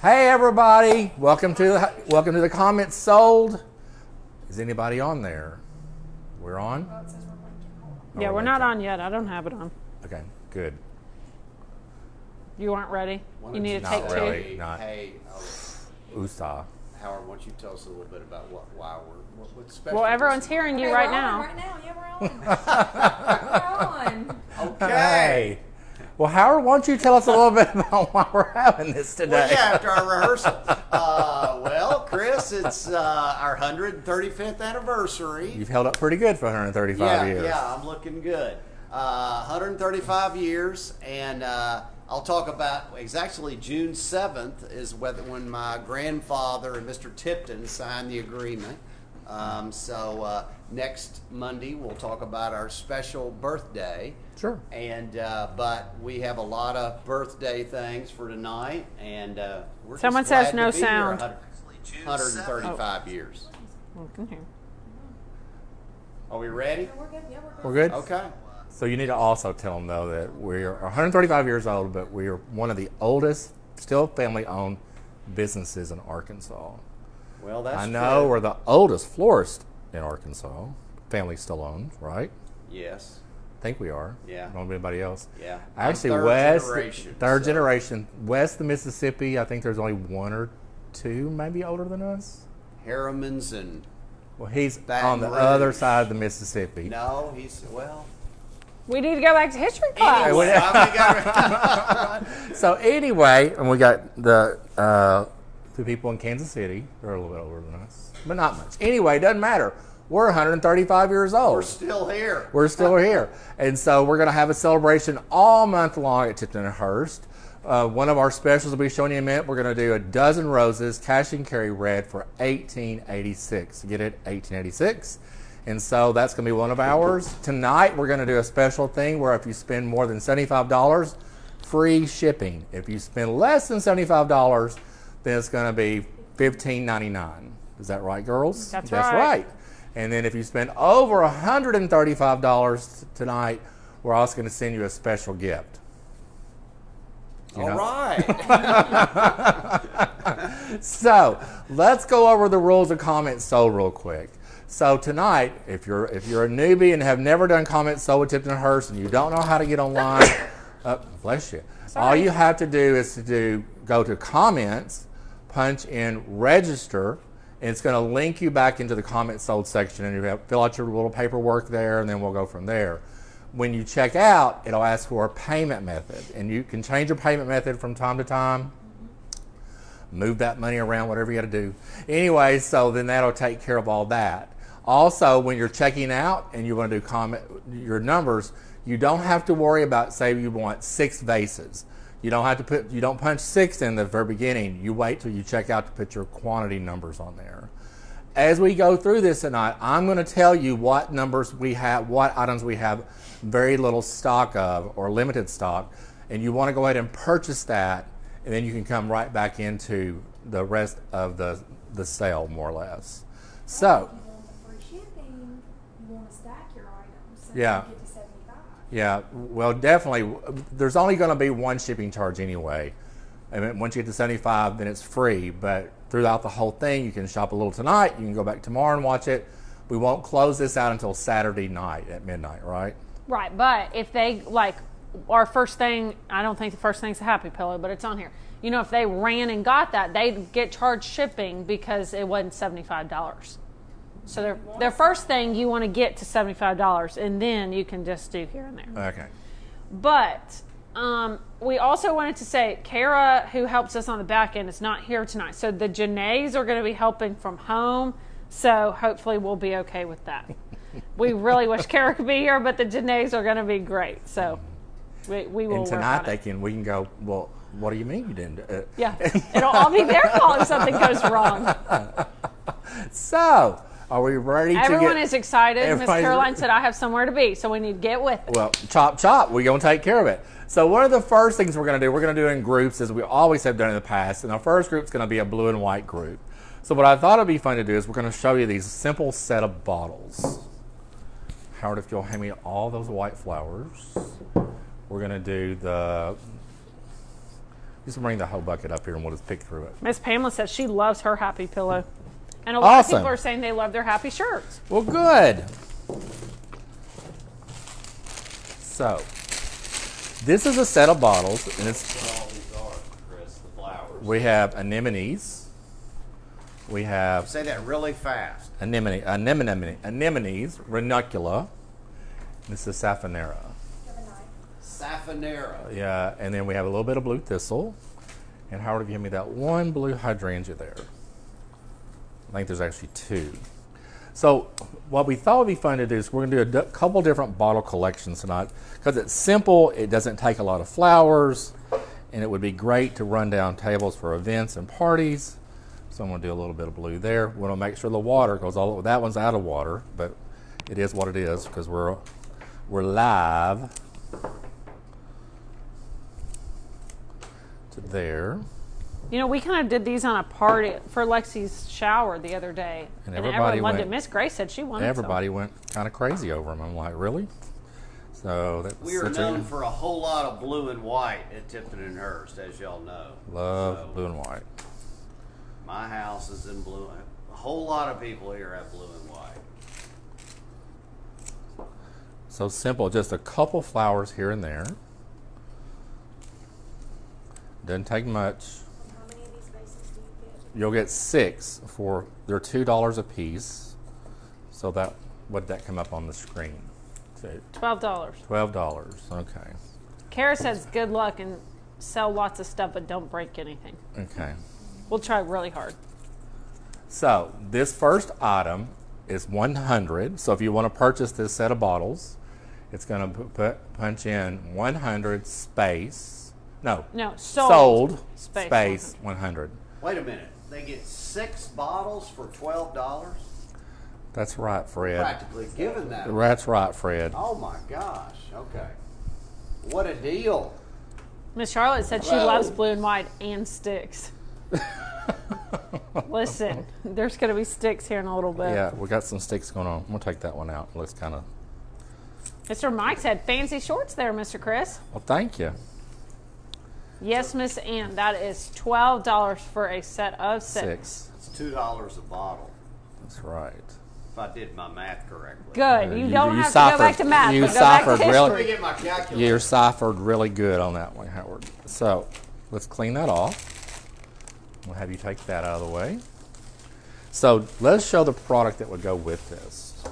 Hey everybody, welcome to the welcome to the CommentSold. Is anybody on there? We're on. Oh, it says we're blinking. Oh, Yeah, we're not on yet. I don't have it on. Okay, good. You aren't ready. You need to take really. two. Not- Hey, uh, USA. Howard, why don't you tell us a little bit about what, why we're, what, what's special? Well, everyone's hearing you Okay, right now. Right now, yeah, we're on. we're on. Okay. Hey. Well, Howard, why don't you tell us a little bit about why we're having this today? Well, yeah, after our rehearsal. Uh, well, Chris, it's uh, our 135th anniversary. You've held up pretty good for 135 yeah, years. yeah, I'm looking good. Uh, 135 years, and uh, I'll talk about. It's actually June 7th is whether, when my grandfather and Mr. Tipton signed the agreement. Um, so uh, next Monday we'll talk about our special birthday. Sure. And uh, but we have a lot of birthday things for tonight, and uh, we're Someone just glad says to no be sound. 100 135 years. We can hear. Are we ready? Yeah, we're good. Yeah, we're good. We're good? Okay. So you need to also tell them, though, that we're 135 years old, but we are one of the oldest, still family owned businesses in Arkansas. Well, that's I know true. we're the oldest florist in Arkansas. Family still owned, right? Yes. I think we are. Yeah. Don't anybody else. Yeah. I'm Actually, third west, generation, third so- generation, west of the Mississippi. I think there's only one or two, maybe older than us. Harriman's and Well, he's Baton on the Rouge. other side of the Mississippi. no, he's well. We need to go back to history class. Anyway, So anyway, and we got the uh, two people in Kansas City. They're a little bit older than us, but not much. Anyway, it doesn't matter. We're 135 years old. we're still here. We're still here. And so we're going to have a celebration all month long at Tipton and Hurst. Uh, one of our specials will be showing you in a minute. We're going to do a dozen roses, cash and carry red for 1886. Get it? 1886. And so that's going to be one of ours. Tonight we're going to do a special thing where if you spend more than $75, free shipping. If you spend less than $75, then it's going to be $15.99. Is that right, girls? That's That's right. right. And then if you spend over $135 tonight, we're also going to send you a special gift. You All know? right. So let's go over the rules of CommentSold real quick. So tonight, if you're if you're a newbie and have never done CommentSold with Tipton and Hurst and you don't know how to get online, uh, bless you. All you have to do is to do go to comments, punch in register, and it's going to link you back into the CommentSold section, and you have fill out your little paperwork there, and then we'll go from there. When you check out, it'll ask for a payment method, and you can change your payment method from time to time move that money around, whatever you got to do. Anyway, so then that'll take care of all that. Also, when you're checking out and you want to do comment your numbers, you don't have to worry about say you want six vases. You don't have to put you don't punch six in the very beginning. You wait till you check out to put your quantity numbers on there. As we go through this tonight, I'm going to tell you what numbers we have, what items we have very little stock of or limited stock, and you want to go ahead and purchase that, and then you can come right back into the rest of the the sale more or less. So, If you want the free shipping, you want to stack your items. So Yeah. Get to 75. yeah, well, definitely, there's only going to be one shipping charge anyway. And then once you get to 75, then it's free. But throughout the whole thing, you can shop a little tonight. You can go back tomorrow and watch it. We won't close this out until Saturday night at midnight, right? Right, but if they like our first thing, I don't think the first thing's a happy pillow, but it's on here. You know, if they ran and got that, they'd get charged shipping because it wasn't seventy five dollars. So their their first thing you want to get to seventy five dollars, and then you can just do here and there. Okay. But um, we also wanted to say Kara, who helps us on the back end, is not here tonight. So the Janaes are going to be helping from home. So hopefully we'll be okay with that. we really wish Kara could be here, but the Janaes are going to be great. So we, we will And tonight on they can we can go. Well, what do you mean you didn't? Uh, Yeah, it'll all be their fault if something goes wrong. So, are we ready to Everyone get? is excited. Miss Caroline said, I have somewhere to be, so we need to get with it. Well, chop chop. We're gonna take care of it. So one of the first things we're gonna do, we're gonna do in groups, as we always have done in the past. And our first group is gonna be a blue and white group. So what I thought would be fun to do is we're gonna show you these simple set of bottles. Howard, if you'll hand me all those white flowers, we're gonna do the. Just bring the whole bucket up here and we'll just pick through it. Miss Pamela says she loves her happy pillow. And a lot Awesome. of people are saying they love their happy shirts. Well, good. So, this is a set of bottles, and it's What all these are, Chris, the flowers. we have anemones, we have Say that really fast. anemone, anemone, anemones, ranuncula. This is sapphonera. Sapphonera. Yeah, and then we have a little bit of blue thistle. And Howard give me that one blue hydrangea there. I think there's actually two. So what we thought would be fun to do is we're going to do a couple different bottle collections tonight because it's simple. It doesn't take a lot of flowers, and it would be great to run down tables for events and parties. So I'm going to do a little bit of blue there. We want to make sure the water goes all. That one's out of water, but it is what it is because we're we're live. To there. You know, we kind of did these on a party for Lexi's shower the other day. And everybody loved it. went- Miss Grace said she wanted some. Everybody went kind of crazy over them. I'm like, really? So that's We are such known a, for a whole lot of blue and white at Tipton and Hurst, as y'all know. love So, blue and white. My house is in blue. A whole lot of people here have blue and white. So simple, just a couple flowers here and there. Doesn't take much. How many of these vases do you get? You'll get six for they're two dollars a piece. So that what did that come up on the screen? Twelve dollars. Twelve dollars. Okay. Kara says good luck and sell lots of stuff, but don't break anything. Okay. We'll try really hard. So this first item is 100. So if you want to purchase this set of bottles, it's going to put, punch in 100 space. No, No, sold. sold Space space 100. Wait a minute. They get six bottles for twelve dollars. That's right, Fred. Practically given that. That's right, Fred. Oh my gosh. Okay. What a deal. Miss Charlotte said she Whoa. loves blue and white and sticks. Listen, there's going to be sticks here in a little bit. Yeah, we got some sticks going on. We'll take that one out. It looks kind of. Mr. Mike's had fancy shorts there, Mr. Chris. Well, thank you. Yes, Miss Ann. That is twelve dollars for a set of six. Six. It's two dollars a bottle. That's right. If I did my math correctly. Good. Uh, You, you- don't you have to go back to math. you but go back to suffered really- get my calculator. You're ciphered really good on that one, Howard. So let's clean that off. We'll have you take that out of the way. So let's show the product that would go with this.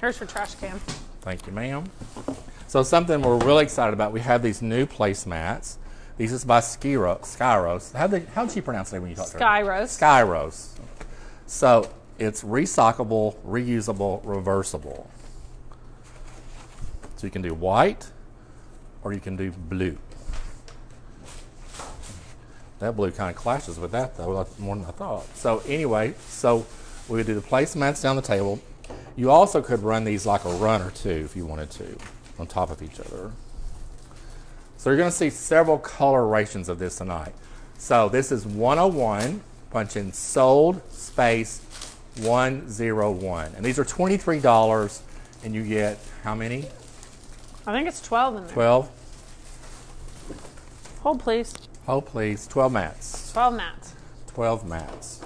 Here's your trash can. Thank you, ma'am. So something we're really excited about. We have these new placemats. These is by Skiro, Skyros. How did how did she pronounce it when you talked to her? Skyros. Skyros. So it's recyclable, reusable, reversible. So you can do white or you can do blue. That blue kind of clashes with that though, that's more than I thought. So anyway, so we would do the placemats down the table. You also could run these like a runner too if you wanted to on top of each other. So you're going to see several colorations of this tonight. So this is 101, punch in sold space 101. And these are $23 and you get how many? I think it's twelve in there. 12? Hold please. Oh, please. 12 mats. Twelve mats. 12 mats.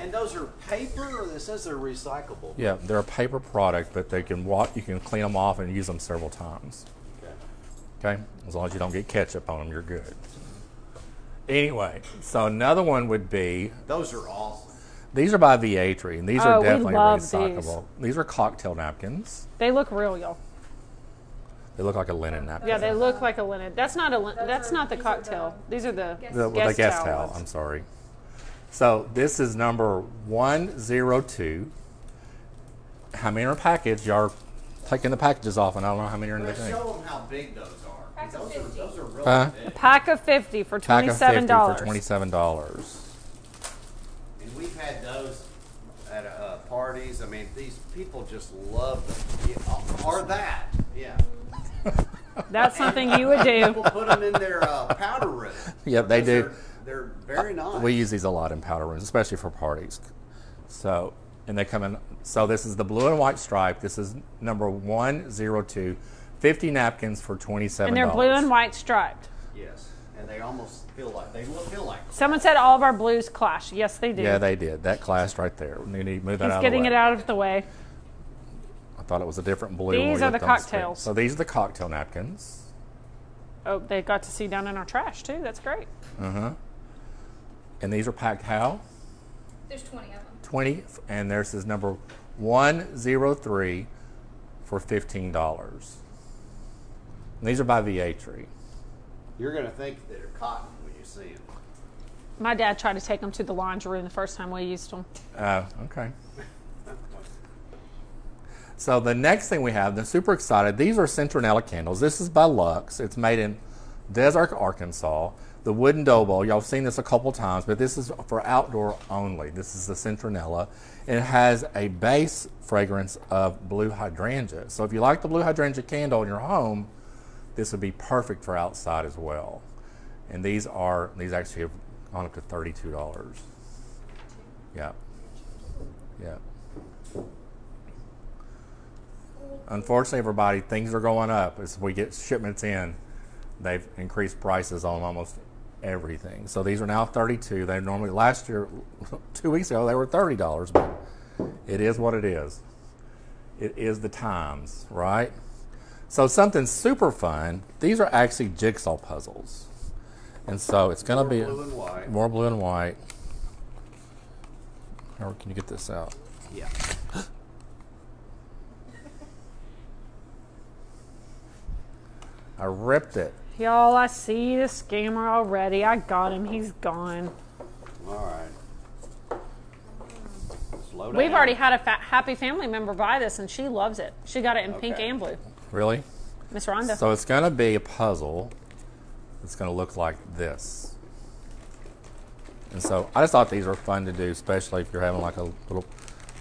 And those are paper, or it says they're recyclable. Yeah, they're a paper product, but they can walk. you can clean them off and use them several times. Okay. Okay? As long as you don't get ketchup on them, you're good. Anyway, so another one would be Those are awesome. these are by Vietri, and these Oh, are definitely love these. recyclable. These. are cocktail napkins. They look real, y'all. They look like a linen napkin. Yeah, they look like a linen. That's not a. Lin- that's are- not the these are cocktail. These are the Guest- the, with guest the guest towel towel. I'm sorry. So this is number 102. How many are in a package? Y'all are taking the packages off, and I don't know how many are in the Let's thing. show them how big those are. Pack those, are those are really Huh? big. pack of fifty for $27. Pack of 50 for twenty-seven dollars. And we've had those at uh, parties. I mean, these people just love them. Yeah, or that, yeah. That's something you would do. People put them in their uh, powder room. Yep, they do. They're, they're very nice. We use these a lot in powder rooms, especially for parties. So, and they come in. So this is the blue and white stripe. This is number 102. 50 napkins for $27. And they're blue and white striped. Yes, and they almost feel like they look feel like. Someone said all of our blues clash. Yes, they do. Yeah, they did. That clashed right there. We need to move that He's out getting of the it out of the way. I thought it was a different blue. we These are the looked on screen. cocktails. So these are the cocktail napkins. Oh, they got to see down in our trash too. That's great. Uh-huh. And these are packed how? There's 20 of them. 20 and there's is number 103 for $15. And these are by Vietri. You're gonna think they're cotton when you see them. My dad tried to take them to the laundry room the first time we used them. Oh, okay. So the next thing we have, the super excited. These are citronella candles. This is by Lux. It's made in Desert, Arkansas. The wooden dough bowl. Y'all have seen this a couple times, but this is for outdoor only. This is the citronella. It has a base fragrance of blue hydrangea. So if you like the blue hydrangea candle in your home, this would be perfect for outside as well. And these are these actually have gone up to thirty-two dollars. Yeah. Yeah. Unfortunately, everybody, things are going up as we get shipments in. They've increased prices on almost everything. So these are now 32. They normally last year, two weeks ago, they were thirty dollars. But it is what it is. It is the times, right? So something super fun. These are actually jigsaw puzzles, and so it's going to be blue more blue and white. How can you get this out? Yeah. I ripped it. Y'all, I see the scammer already. I got him. He's gone. All right. Slow down. We've already had a fa- happy family member buy this, and she loves it. She got it in pink and blue. Really? Miss Rhonda. So it's going to be a puzzle. It's going to look like this. And so I just thought these were fun to do, especially if you're having like a little,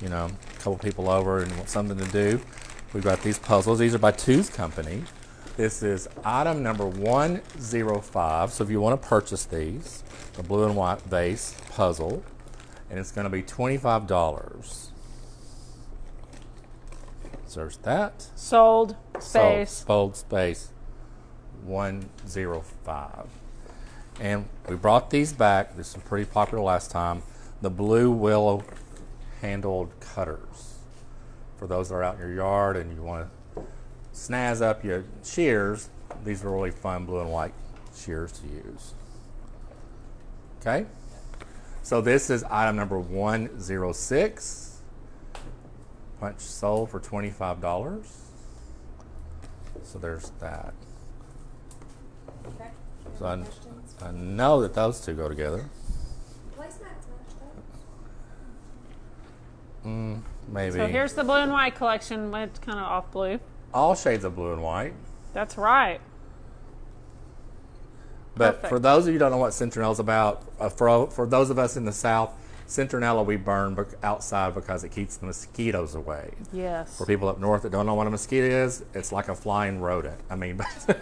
you know, couple people over and want something to do. We've got these puzzles. These are by Two's Company. This is item number 105. So if you want to purchase these, the blue and white vase puzzle, and it's going to be $25. So there's that. Sold. So, Space. Sold space 105. And we brought these back. This was pretty popular last time. The blue willow handled cutters. For those that are out in your yard and you want to snazz up your shears, these are really fun blue and white shears to use. Okay? So this is item number 106. Punch sold for $25. So there's that. Okay. So Any I, questions? I know that those two go together. Placemats match those. Mm, maybe. So here's the blue and white collection. It's kind of off blue. All shades of blue and white. That's right. But Perfect. for those of you who don't know what citronella is about, uh, for, for those of us in the South, citronella we burn outside because it keeps the mosquitoes away. Yes. For people up north that don't know what a mosquito is, it's like a flying rodent. I mean, it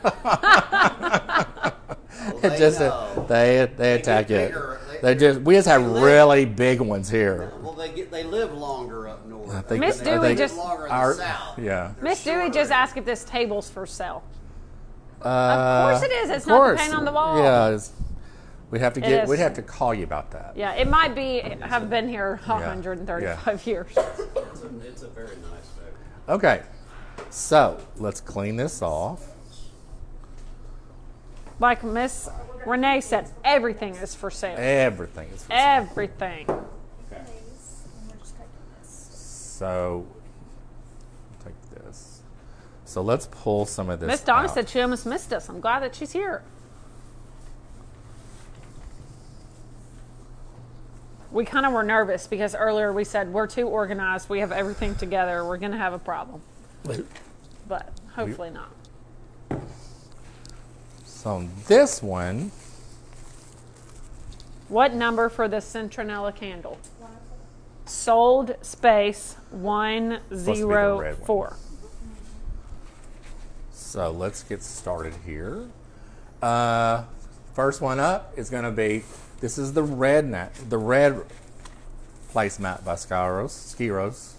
they just know. they they attack get it. They- They just we just have they live- really big ones here. Well, they get they live longer up north. I think Miss Dewey I think just- our- yeah. Miss Dewey shorter. just asked if this table's for sale. Uh, course it is. It's not the course. paint on the wall. Yeah, it's, we'd have to get. We'd have to call you about that. Yeah, it might be have been here 135 years. It's a, it's a very nice boat. Okay, so let's clean this off. Like Miss Renee said, everything is for sale. Everything is. For sale. Everything. These, and we're just taking this. So take this. So let's pull some of this. Miss Donna out. said she almost missed us. I'm glad that she's here. We kind of were nervous because earlier we said we're too organized. We have everything together. We're going to have a problem. But hopefully not. So this one, What number for the citronella candle? One of them. Sold space be the red 104. so let's get started here. Uh, first one up is going to be. This is the red nat, the red placemat by Skyros, Skiros,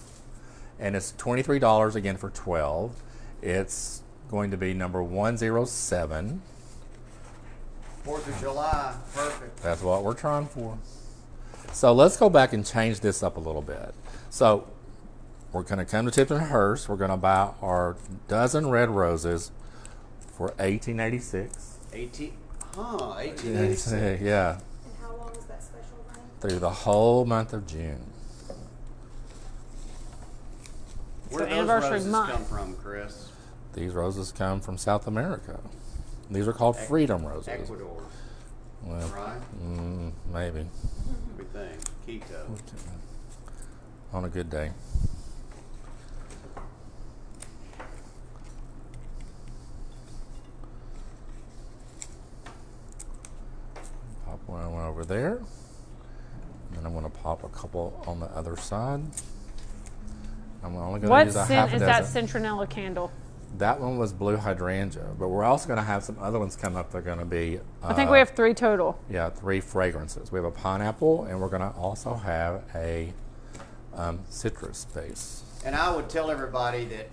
and it's twenty three dollars again for twelve. It's going to be number one zero seven. Fourth of July, perfect. That's what we're trying for. So let's go back and change this up a little bit. So we're going to come to Tipton Hurst. We're going to buy our dozen red roses for eighteen eighty six. 18, huh, 1886. Yeah, And how long is that special run? through the whole month of June. Where So do those roses month. come from, Chris? These roses come from South America. These are called freedom roses. Ecuador, Well, right? mm, maybe We think. Quito. on a good day. Pop one one over there. And then I'm going to pop a couple on the other side. I'm only going to use a scent half a is that dozen. citronella candle? That one was blue hydrangea, but we're also going to have some other ones come up. They're going to be. I think uh, we have three total. Yeah, three fragrances. We have a pineapple, and we're going to also have a um, citrus base. And I would tell everybody that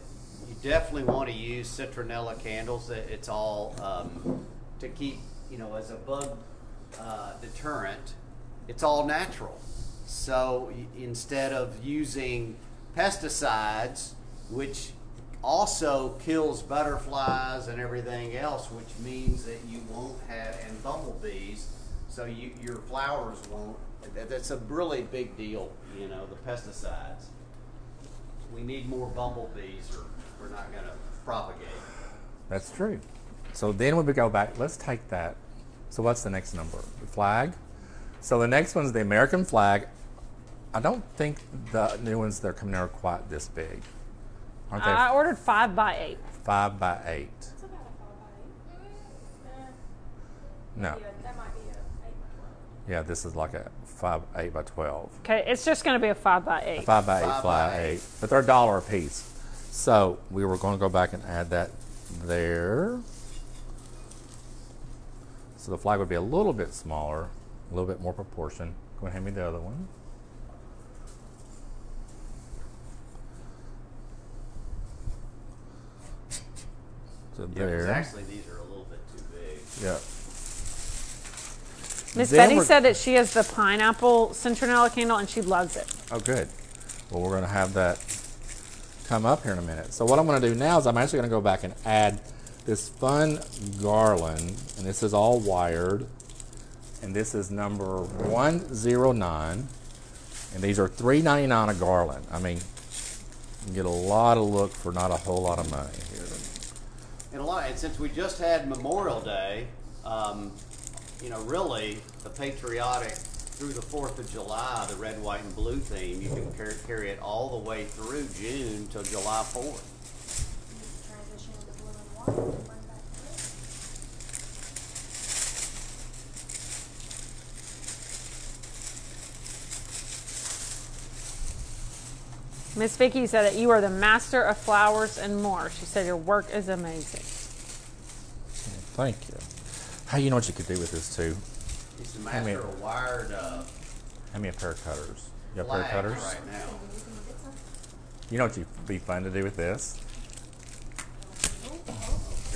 you definitely want to use citronella candles. That It's all um, to keep, you know, as a bug uh, deterrent. It's all natural. So instead of using pesticides, which also kills butterflies and everything else, which means that you won't have and bumblebees, so you, your flowers won't. That, that's a really big deal, you know, the pesticides we need more bumblebees or we're not going to propagate. That's true. So then when we go back, let's take that. So what's the next number? The flag. So the next one's the American flag. I don't think the new ones that are coming out are quite this big. Aren't they? I ordered five by eight. five by eight. It's about a five by eight. No. yeah, that might be a eight by twelve. Yeah, this is like a five eight by twelve. Okay, it's just going to be a five by eight. Five by eight, Five fly by eight. eight. But they're a dollar a piece. So we were going to go back and add that there. So the flag would be a little bit smaller, a little bit more proportion. Go ahead and hand me the other one. So Yeah, 'cause there. actually these are a little bit too big. Yeah. Miss Betty said that she has the pineapple citronella candle and she loves it. Oh, good. Well, we're going to have that come up here in a minute. So what I'm going to do now is I'm actually going to go back and add this fun garland, and this is all wired, and this is number 109, and these are $3.99 a garland. I mean, you get a lot of look for not a whole lot of money here. And a lot, and since we just had Memorial Day, um, you know, really the patriotic through the Fourth of July, the red, white, and blue theme, you can carry, carry it all the way through June till July Fourth. Transition into blue and white and bring back to red. Miss Vicky said that you are the master of flowers and more. She said your work is amazing. Thank you. Hey, you know what you could do with this too? He's the I mean- master of wired uh, Hand me a pair of cutters. You have a pair of cutters? right now. You know what you'd be fun to do with this?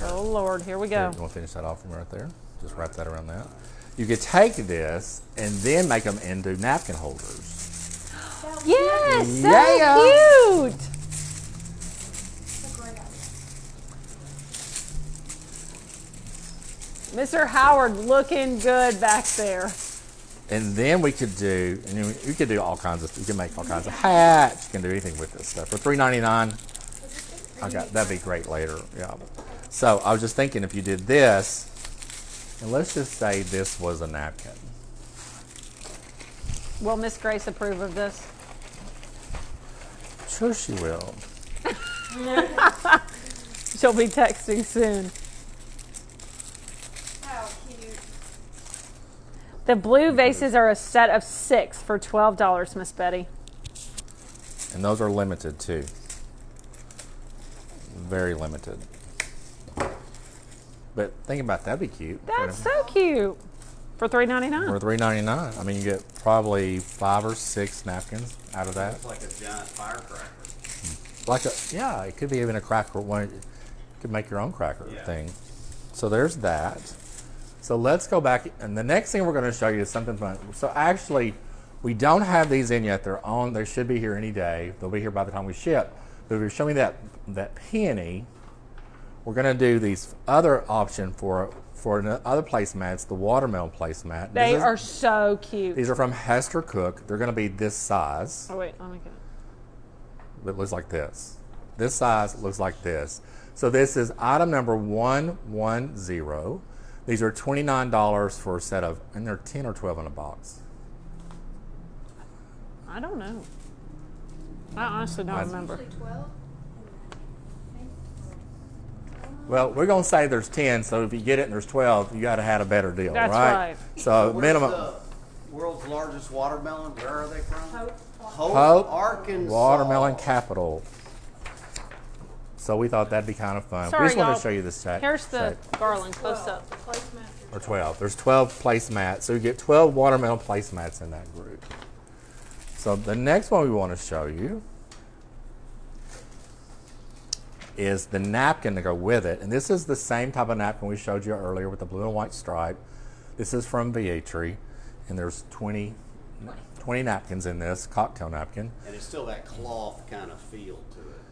Oh Lord, here we Here, go. you want to finish that off from right there? Just wrap that around that. You could take this and then make them into napkin holders. Yes, so Yeah. cute. That's a great idea. Mr. Howard looking good back there. And then we could do, and you, you could do all kinds of, you can make all kinds of hats. You can do anything with this stuff. For three ninety nine, I got that'd be great later. Yeah. So I was just thinking, if you did this, and let's just say this was a napkin. Will Miss Grace approve of this? Sure, she will. She'll be texting soon. How cute. The blue vases are a set of six for twelve dollars, Miss Betty. And those are limited too. Very limited. But think about that, that'd be cute. That's so cute. For three ninety nine. for three ninety nine. I mean, you get probably five or six napkins out of that. It's like a giant firecracker. Like a yeah, it could be even a cracker one. You could make your own cracker Yeah. thing. So there's that. So let's go back, and the next thing we're going to show you is something fun. So actually, we don't have these in yet. They're on. They should be here any day. They'll be here by the time we ship. But if you show me that that peony, we're going to do these other option for for other placemats, the watermelon placemat. They is, are so cute. These are from Hester Cook. They're going to be this size. Oh, wait. Oh, my God. it. It looks like this. This size looks like this. So this is item number 110. These are $29 for a set of, and they're 10 or 12 in a box. I don't know. I honestly don't I, remember. 12? Well, we're going to say there's 10, so if you get it and there's 12, you got to have a better deal, That's right? right. So Where's minimum the world's largest watermelon? Where are they from? Hope. Hope, Hope Arkansas. watermelon capital. So we thought that'd be kind of fun. Sorry, we just wanted to show you this check. Here's the check. garland close up. or 12. There's 12 placemats. So you get 12 watermelon placemats in that group. So the next one we want to show you is the napkin to go with it. And this is the same type of napkin we showed you earlier with the blue and white stripe. This is from Vietri, and there's 20, 20 napkins in this cocktail napkin. And it's still that cloth kind of feel to it.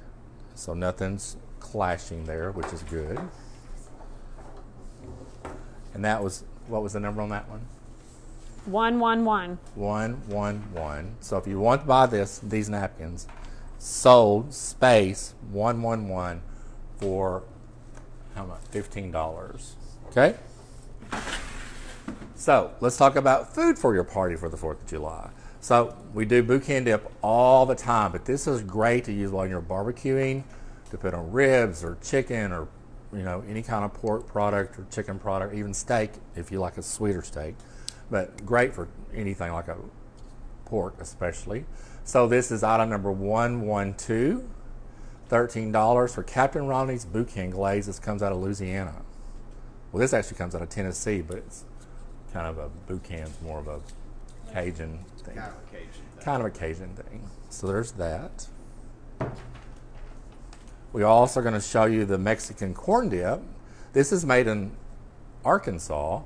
So nothing's clashing there, which is good. And that was, what was the number on that one? One one one. one one one. So if you want to buy this, these napkins, sold space one one one for how much? Fifteen dollars. Okay. So let's talk about food for your party for the Fourth of July. So we do bouquet dip all the time, but this is great to use while you're barbecuing, to put on ribs or chicken or you know any kind of pork product or chicken product, even steak if you like a sweeter steak. But great for anything like a pork especially. So this is item number 112. $13 for Captain Rodney's Boucan Glaze. This comes out of Louisiana. Well, this actually comes out of Tennessee, but it's kind of a bouquet, more of a Cajun thing. Kind of occasion thing. Kind of a Cajun thing. So there's that. We're also going to show you the Mexican corn dip. This is made in Arkansas.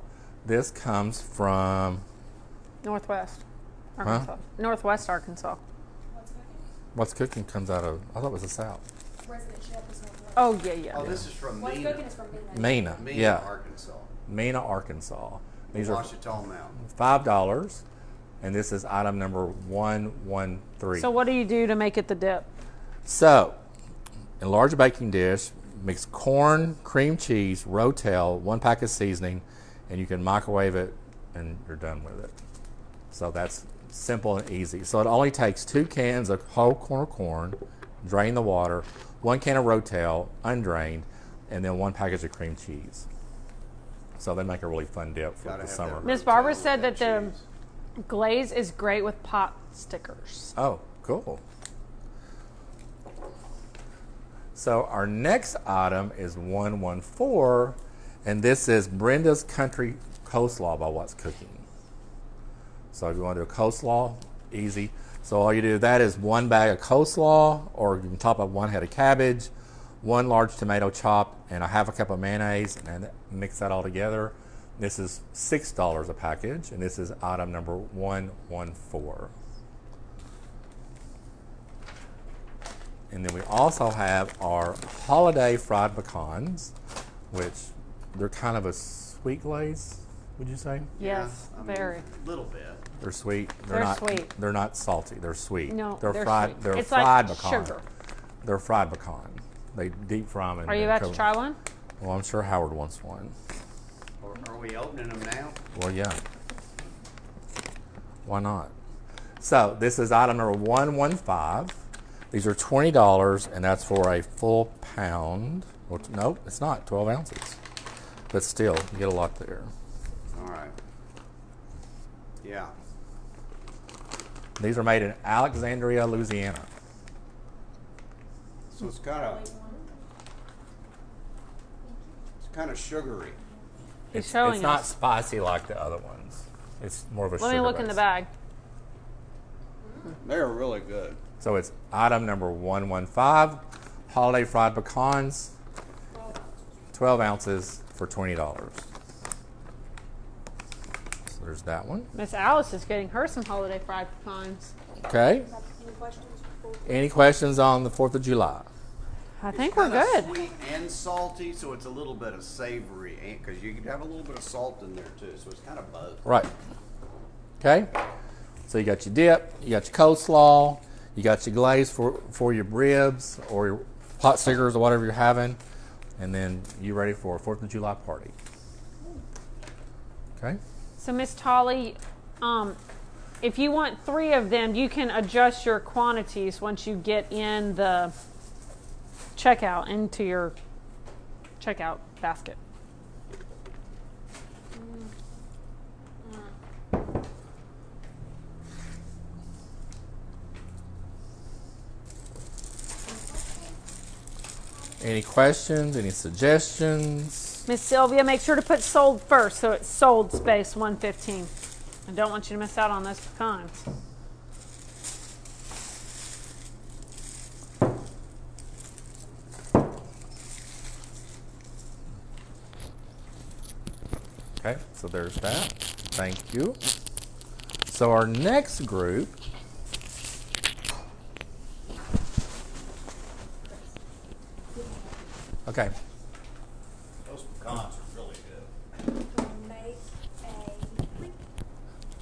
This comes from Northwest. Arkansas. Northwest Arkansas. What's cooking? comes out of I thought it was the South. Resident chef is Northwest. Oh yeah, yeah. Oh, this is from What's Mena. cooking is from Mina. Mena, Mena, yeah, Arkansas. Mena, Arkansas. These are Ouachita Mountain. five dollars, and this is item number one one three. So what do you do to make it the dip? So, enlarge a large baking dish, mix corn, cream cheese, rotel, one pack of seasoning, and you can microwave it and you're done with it. So that's simple and easy. So it only takes two cans of whole corn corn, drain the water, one can of rotel, undrained, and then one package of cream cheese. So they make a really fun dip for Gotta the summer. Miss Barbara rotel with said that the cheese. glaze is great with pot stickers. Oh, cool. So our next item is 114, and this is Brenda's Country Coleslaw by What's Cooking. So if you want to do a coleslaw, easy. So all you do that is one bag of coleslaw, or you can top up one head of cabbage, one large tomato chop, and a half a cup of mayonnaise, and mix that all together. This is six dollars a package, and this is item number one one four. And then we also have our holiday fried pecans, which they're kind of a sweet glaze, would you say? Yes, Yeah, I mean, very. A little bit. They're sweet. They're, They're not sweet. They're not salty. They're sweet. No, they're, they're fried. sweet. They're It's fried like pecan. sugar. They're fried pecan. They deep fry them. Are you then about to try one? Well, I'm sure Howard wants one. Are, are we opening them now? Well, yeah. Why not? So this is item number one one five. These are twenty dollars, and that's for a full pound. Well, t- nope, it's not twelve ounces, but still, you get a lot there. All right. Yeah. These are made in Alexandria, Louisiana. So it's kind of it's kind of sugary. He's It's, showing it's not us. spicy like the other ones. It's more of a Let me sugar look in the bag. They're really good. So it's item number 115, holiday fried pecans, 12 ounces for $20. So there's that one. Miss Alice is getting her some holiday fried pecans. Okay. Any questions? Any questions on the 4th of July? I think It's we're good. Sweet and salty, so it's a little bit of savory, because you could have a little bit of salt in there too. So it's kind of both. Right. Okay. So you got your dip, you got your coleslaw, you got your glaze for, for your ribs or your pot stickers or whatever you're having, and then you're ready for a 4th of July party. Okay. So Miss Tolly, um, if you want three of them, you can adjust your quantities once you get in the checkout into your checkout basket. Any questions? Any suggestions? Miss Sylvia, make sure to put sold first, so it's sold space 115. I don't want you to miss out on those pecans. Okay, so there's that. Thank you. So our next group. Okay, Those are really good.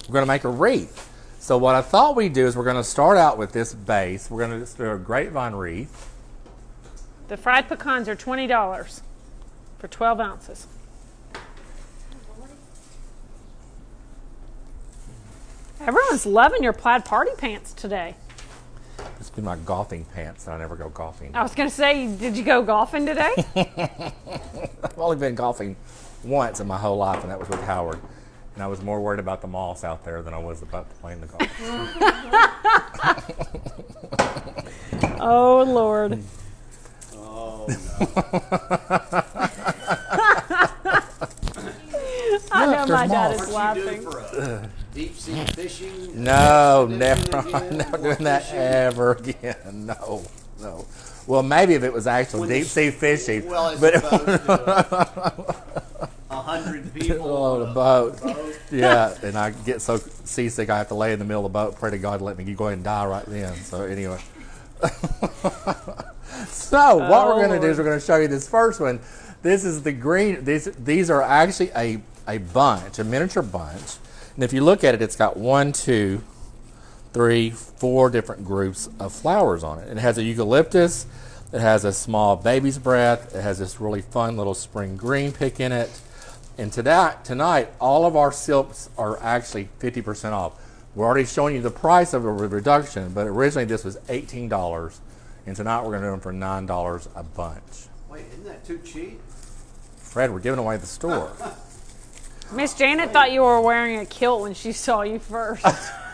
We're going to make a wreath. So what I thought we'd do is we're going to start out with this base. We're going to just do a grapevine wreath. The fried pecans are $20 for 12 ounces. Everyone's loving your plaid party pants today. This be my golfing pants. I never go golfing. I was going to say, did you go golfing today? I've only been golfing once in my whole life, and that was with Howard. And I was more worried about the moss out there than I was about playing the golf. oh, Lord. Oh no I know there's my dad is What laughing. deep sea fishing? No, never. I'm again? never doing that ever again. No, no. Well, maybe if it was actual deep sea fishing, Well, but a hundred people on a boat. yeah, and I get so seasick I have to lay in the middle of the boat, pray to God let me go ahead and die right then. So anyway. so what we're oh, going to do is we're going to show you this first one. This is the green. These these are actually a a bunch, a miniature bunch, and if you look at it, it's got one, two, three, four different groups of flowers on it. It has a eucalyptus. It has a small baby's breath. It has this really fun little spring green pick in it. And tonight, tonight, all of our silks are actually 50% off. We're already showing you the price of a reduction, but originally this was $18. And tonight we're going to do them for $9 a bunch. Wait, isn't that too cheap? Fred, we're giving away the store. Miss Janet thought you were wearing a kilt when she saw you first.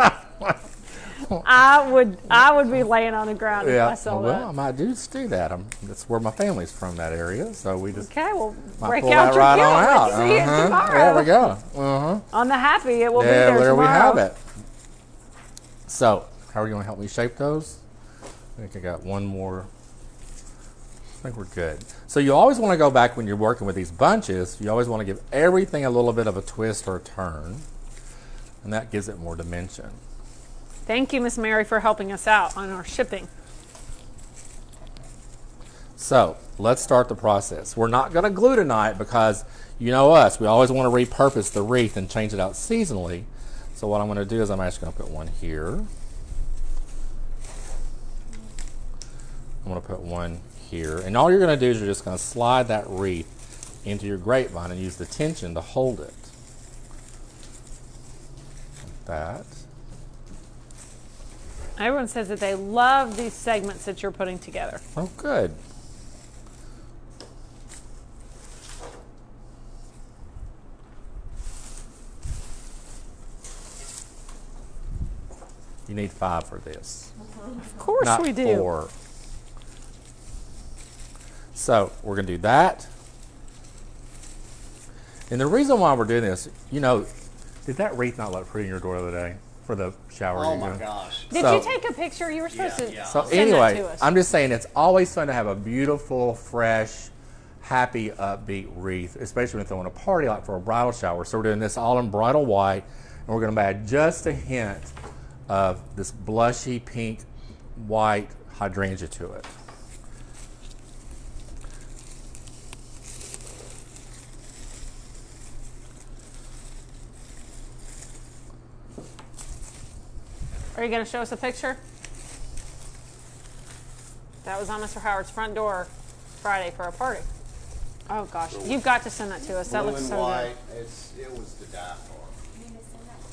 I would I would be laying on the ground if I yeah, saw well, I that. might do just do that. I'm, that's where my family's from, that area. So we just Okay, well, break out your right on out. Let's see it Uh-huh. tomorrow. There we go. Uh-huh. On the happy, it will Yeah, be there, there we have it. So, how are you going to help me shape those? I think I got one more. I think we're good. So you always want to go back when you're working with these bunches. You always want to give everything a little bit of a twist or a turn, and that gives it more dimension. Thank you, Miss Mary, for helping us out on our shipping. So let's start the process. We're not going to glue tonight because you know us. We always want to repurpose the wreath and change it out seasonally. So what I'm going to do is I'm actually going to put one here. I'm going to put one here. And all you're going to do is you're just going to slide that wreath into your grapevine and use the tension to hold it. That. Everyone says that they love these segments that you're putting together. Oh, good. You need five for this, Of course not we do. four. So we're going to do that. And the reason why we're doing this, you know, did that wreath not look pretty in your door the other day for the shower? Oh you're my doing? gosh. Did So- you take a picture? You were supposed Yeah, to. yeah. So send that anyway, to us. I'm just saying it's always fun to have a beautiful, fresh, happy, upbeat wreath, especially when throwing a party like for a bridal shower. So we're doing this all in bridal white, and we're going to add just a hint of this blushy pink, white hydrangea to it. Are you going to show us a picture? That was on Mr. Howard's front door Friday for a party. Oh gosh, you've got to send that to us. That looks so white. It's it was to die for. You need to send that to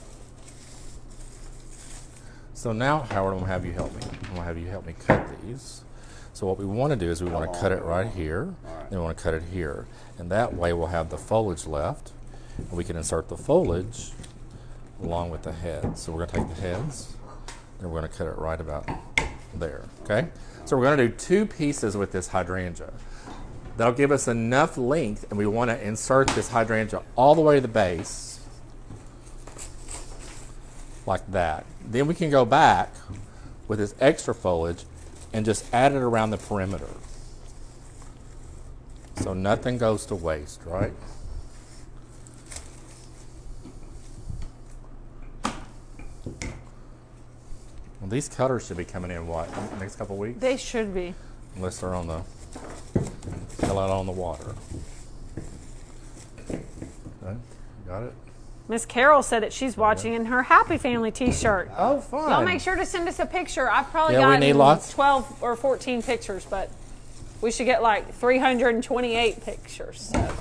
So now, Howard, I'm going to have you help me. I'm going to have you help me cut these. So what we want to do is we want to cut it right here, Alright. then we want to cut it here. And that way we'll have the foliage left, and we can insert the foliage along with the head. So we're going to take the heads, then we're going to cut it right about there, okay? So we're going to do two pieces with this hydrangea. That'll give us enough length, and we want to insert this hydrangea all the way to the base, like that. Then we can go back with this extra foliage and just add it around the perimeter. So nothing goes to waste, right? Well, these cutters should be coming in what next couple weeks. They should be. unless they're on the still out on the water. Okay, got it. Miss Carol said that she's watching in her Happy Family T-shirt. Oh, fun! Y'all make sure to send us a picture. I've probably Yeah, we need lots. 12 or 14 pictures, but we should get like 328 pictures. So.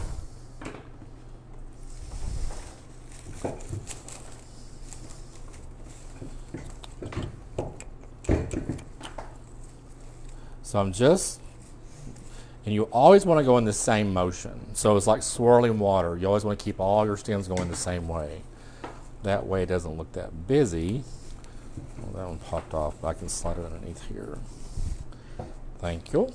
So I'm just, and you always want to go in the same motion. So it's like swirling water. You always want to keep all your stems going the same way. That way it doesn't look that busy. Well, that one popped off, but I can slide it underneath here. Thank you.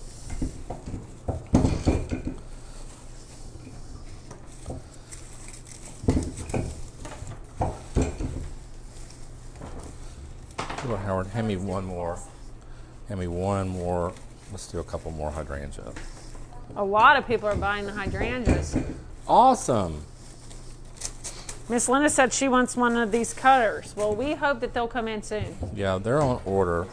Go ahead, Howard, hand me one more. Hand me one more. Let's do a couple more hydrangea. A lot of people are buying the hydrangeas. Awesome. Miss Linda said she wants one of these cutters. Well, we hope that they'll come in soon. Yeah, they're on order.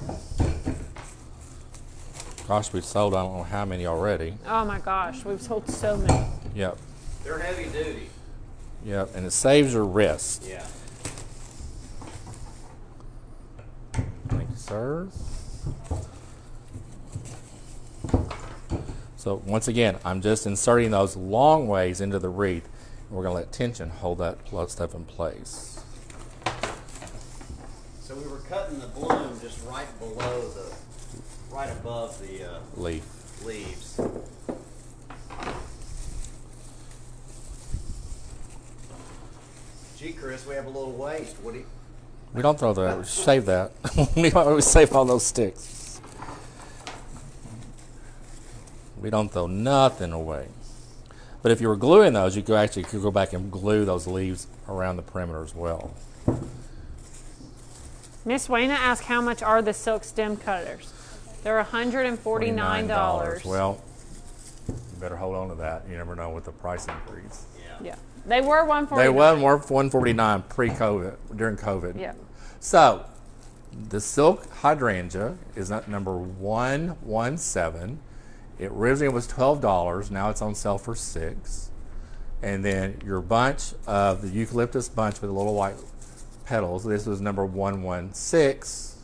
Gosh, we've sold I don't know how many already. Oh my gosh, we've sold so many. Yep, They're heavy duty. yep, and it saves your wrist. Yeah. Thank you, sir. So once again, I'm just inserting those long ways into the wreath. And we're going to let tension hold that stuff in place. So we were cutting the bloom just right below the, right above the uh, Leaf. leaves. Gee, Chris, we have a little waste. What do you? We don't throw that. We save that. we always save all those sticks. We don't throw nothing away. But if you were gluing those, you could actually could go back and glue those leaves around the perimeter as well. Miss Wayna asked how much are the silk stem cutters? They're $149. $49. Well, you better hold on to that. You never know with the price increase. yeah. They were 149 They were worth 149 pre-COVID during COVID. Yeah. So, the silk hydrangea is at number 117. It originally was $12. Now it's on sale for 6 And then your bunch of the eucalyptus bunch with the little white petals, this was number 116.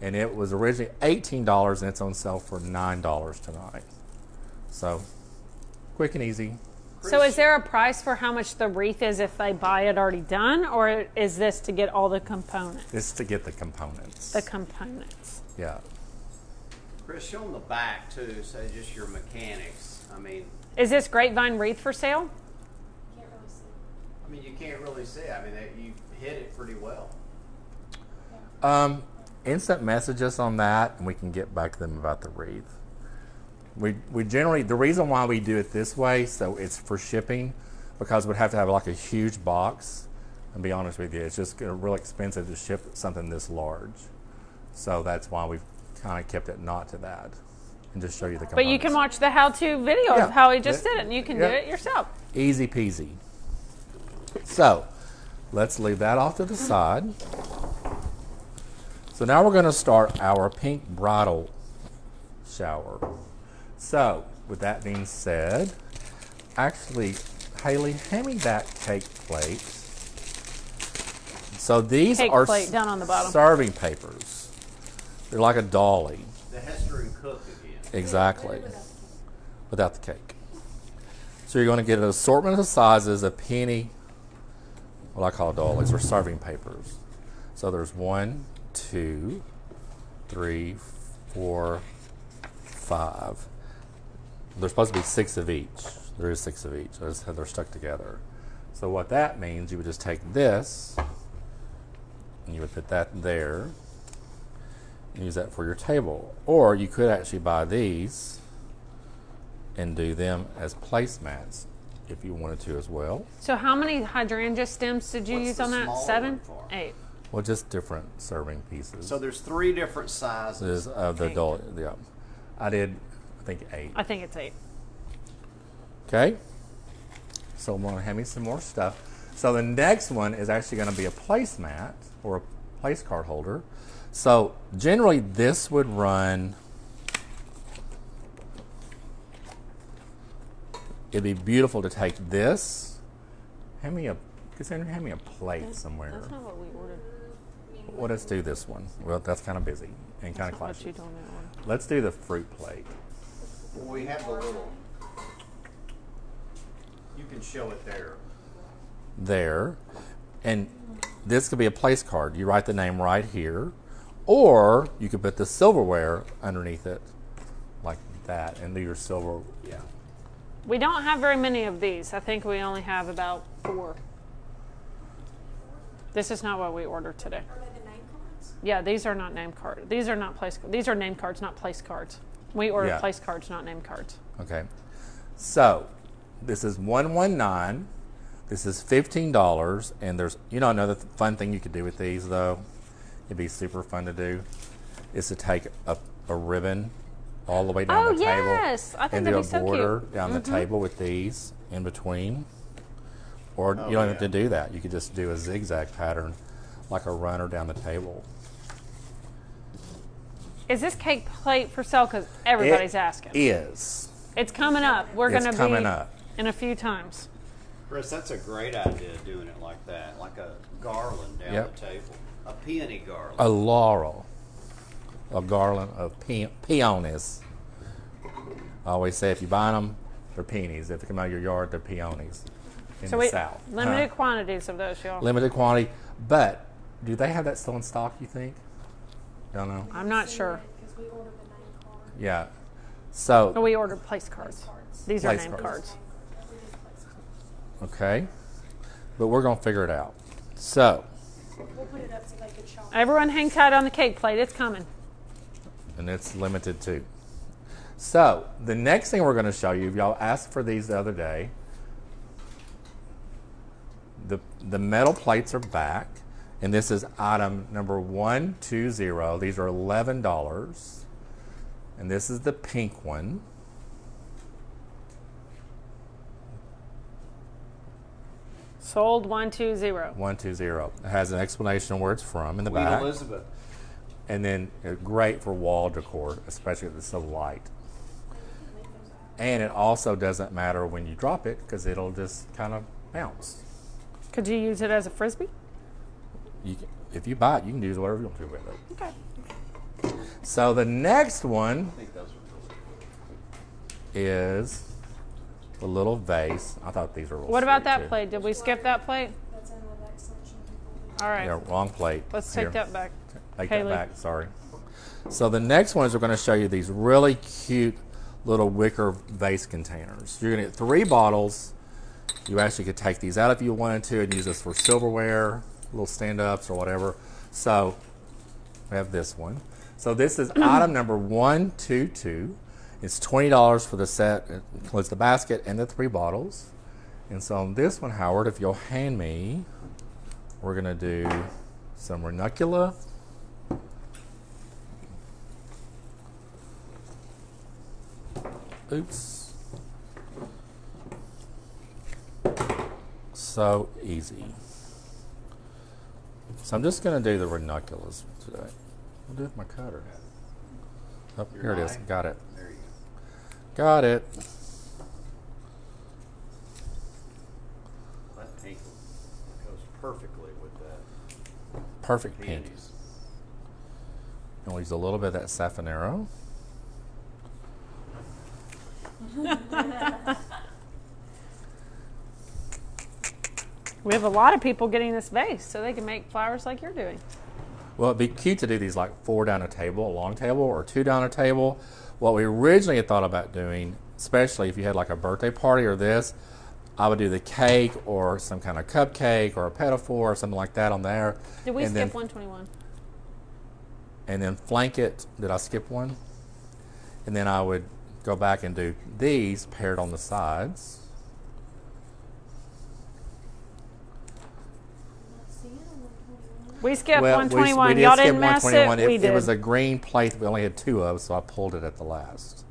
And it was originally $18 and it's on sale for $9 tonight. So, quick and easy. So is there a price for how much the wreath is if they buy it already done, or is this to get all the components? It's to get the components. The components. yeah. Chris, show them the back too. So just your mechanics. I mean, Is this grapevine wreath for sale? Can't really see. I mean, you can't really see. I mean, they, you hit it pretty well. Um, instant message us on that, and we can get back to them about the wreath. We we generally the reason why we do it this way, so it's for shipping. because we'd have to have like a huge box. And be honest with you, it's just uh, real expensive to ship something this large. So that's why we've kind of kept it not to that, and just show you the components. But you can watch the how-to video Yeah. of how he just did it, and you can Yeah. do it yourself. Easy peasy. So, let's leave that off to the side. So now we're going to start our pink bridal shower. So, with that being said, actually, Haley, hand me that cake plate. So these Cake are plate down on the bottom. serving papers. They're like a dolly. The Hester and Cook again. Exactly. Without the cake. So you're going to get an assortment of sizes of penny, what I call dollies, or serving papers. So there's one, two, three, four, five. There's supposed to be six of each. There is six of each. They're They're stuck together. So what that means, you would just take this, and you would put that there, and use that for your table. Or you could actually buy these and do them as placemats if you wanted to as well. So how many hydrangea stems did you What's use on that? Seven? Eight. Well, just different serving pieces. So there's three different sizes. This of the Eight. adult. Yeah, I did. I think eight. I think it's eight. Okay. So I'm gonna hand me some more stuff. So the next one is actually going to be a placemat or a place card holder. So generally, this would run. It'd be beautiful to take this. Hand me a, Cassandra, hand me a plate somewhere. That's not what we ordered. Well, let's do this one. Well, that's kind of busy and kind of What clashy. you told me to order. Let's do the fruit plate. We have the little. You can show it there. there. And this could be a place card. You write the name right here. Or you could put the silverware underneath it like that and do your silver. Yeah. We don't have very many of these. I think we only have about four. This is not what we ordered today. Are they the name cards? Yeah, these are not name cards. These are not place. Cards. These are name cards, not place cards. We order Yeah. place cards, not name cards. Okay. So this is 119 This is $15. And there's, you know, another th- fun thing you could do with these, though, it'd be super fun to do, is to take a, a ribbon all the way down Oh, the table. yes. I think and that'd do a be so cute. border down the mm-hmm. table with these in between. Or oh, you don't have to do that. You could just do a zigzag pattern like a runner down the table. Is this cake plate for sale? Because everybody's It asking. Is. It's coming up. We're going to be coming up. in a few times. Chris, that's a great idea doing it like that, like a garland down Yep. the table, a peony garland. A laurel. A garland of pe- peonies. I always say if you buy them, they're peonies. If they come out of your yard, they're peonies. In So the we South. limited Huh? quantities of those, y'all. limited quantity. But do they have that still in stock, you think? Don't know. I'm not sure. Because we ordered the name card. Yeah. So, we ordered place cards. These are Place name cards. cards. We did place cards. okay. But we're going to figure it out. So, We'll put it up so they shop. Everyone hang tight on the cake plate. It's coming. and it's limited too. So, the next thing we're going to show you, y'all asked for these the other day. The, the metal plates are back, and this is item number 120. These are $11. And this is the pink one. Sold one two zero. 120. It has an explanation of where it's from in the Queen back. Elizabeth. And then uh, great for wall decor, especially if it's so light. And it also doesn't matter when you drop it because it'll just kind of bounce. Could you use it as a frisbee? You, can- if you buy it, you can use whatever you want to with it. Okay. So the next one I think those are is the little vase. I thought these were. What about that too. plate? Did we skip that plate? That's in the next section. All right. Yeah, wrong plate. Let's Here. take that back. Take Haley. that back. Sorry. So the next ones we're going to show you these really cute little wicker vase containers. You're going to get three bottles. You actually could take these out if you wanted to and use this for silverware, little stand-ups or whatever. So we have this one. So this is item number one two two. It's twenty dollars for the set. Uh, it includes the basket and the three bottles. And so on this one, Howard, if you'll hand me, we're gonna do some ranunculus. Oops. So easy. So I'm just gonna do the ranunculus today. I'll do it with my cutter. Oh, Your here it is. Got it. There you Got it. go. That pink goes perfectly with that Perfect pink. panties. And we'll use a little bit of that Safonero. We have a lot of people getting this vase so they can make flowers like you're doing. Well, it'd be cute to do these like four down a table, a long table, or two down a table. What we originally had thought about doing, especially if you had like a birthday party or this, I would do the cake or some kind of cupcake or a petit four or something like that on there. Did we and skip then, 121? And then flank it. Did I skip one? And then I would go back and do these paired on the sides. We skipped Well, 121. we did Y'all skip didn't mess 121. it. We It, did. it was a green plate that we only had two of, so I pulled it at the last.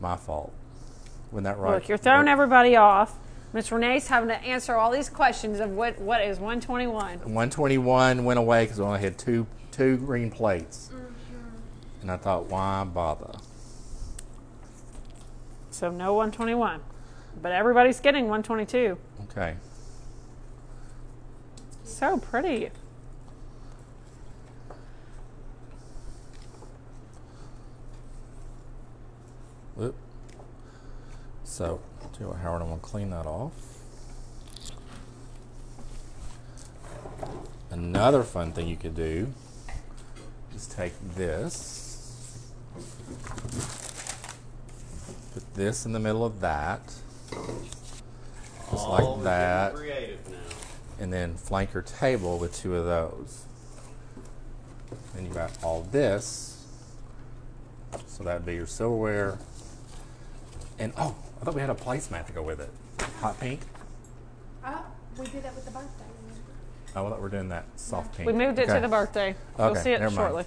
My fault. Wasn't that right? Look, you're throwing everybody off. Miss Renee's having to answer all these questions of what what is 121. 121 went away because we only had two two green plates. Mm-hmm. And I thought, why bother? So no 121. But everybody's getting 122. Okay. So pretty. So, you what, Howard, I'm going to clean that off. Another fun thing you could do is take this, put this in the middle of that, just Oh, like that, now. and then flank your table with two of those. Then you got all this, so that'd be your silverware. And oh, I thought we had a placemat to go with it. Hot pink. Oh, we did that with the birthday. remember? Oh, I thought we are doing that soft pink. We moved it to the birthday. You'll Okay, see it never mind. shortly.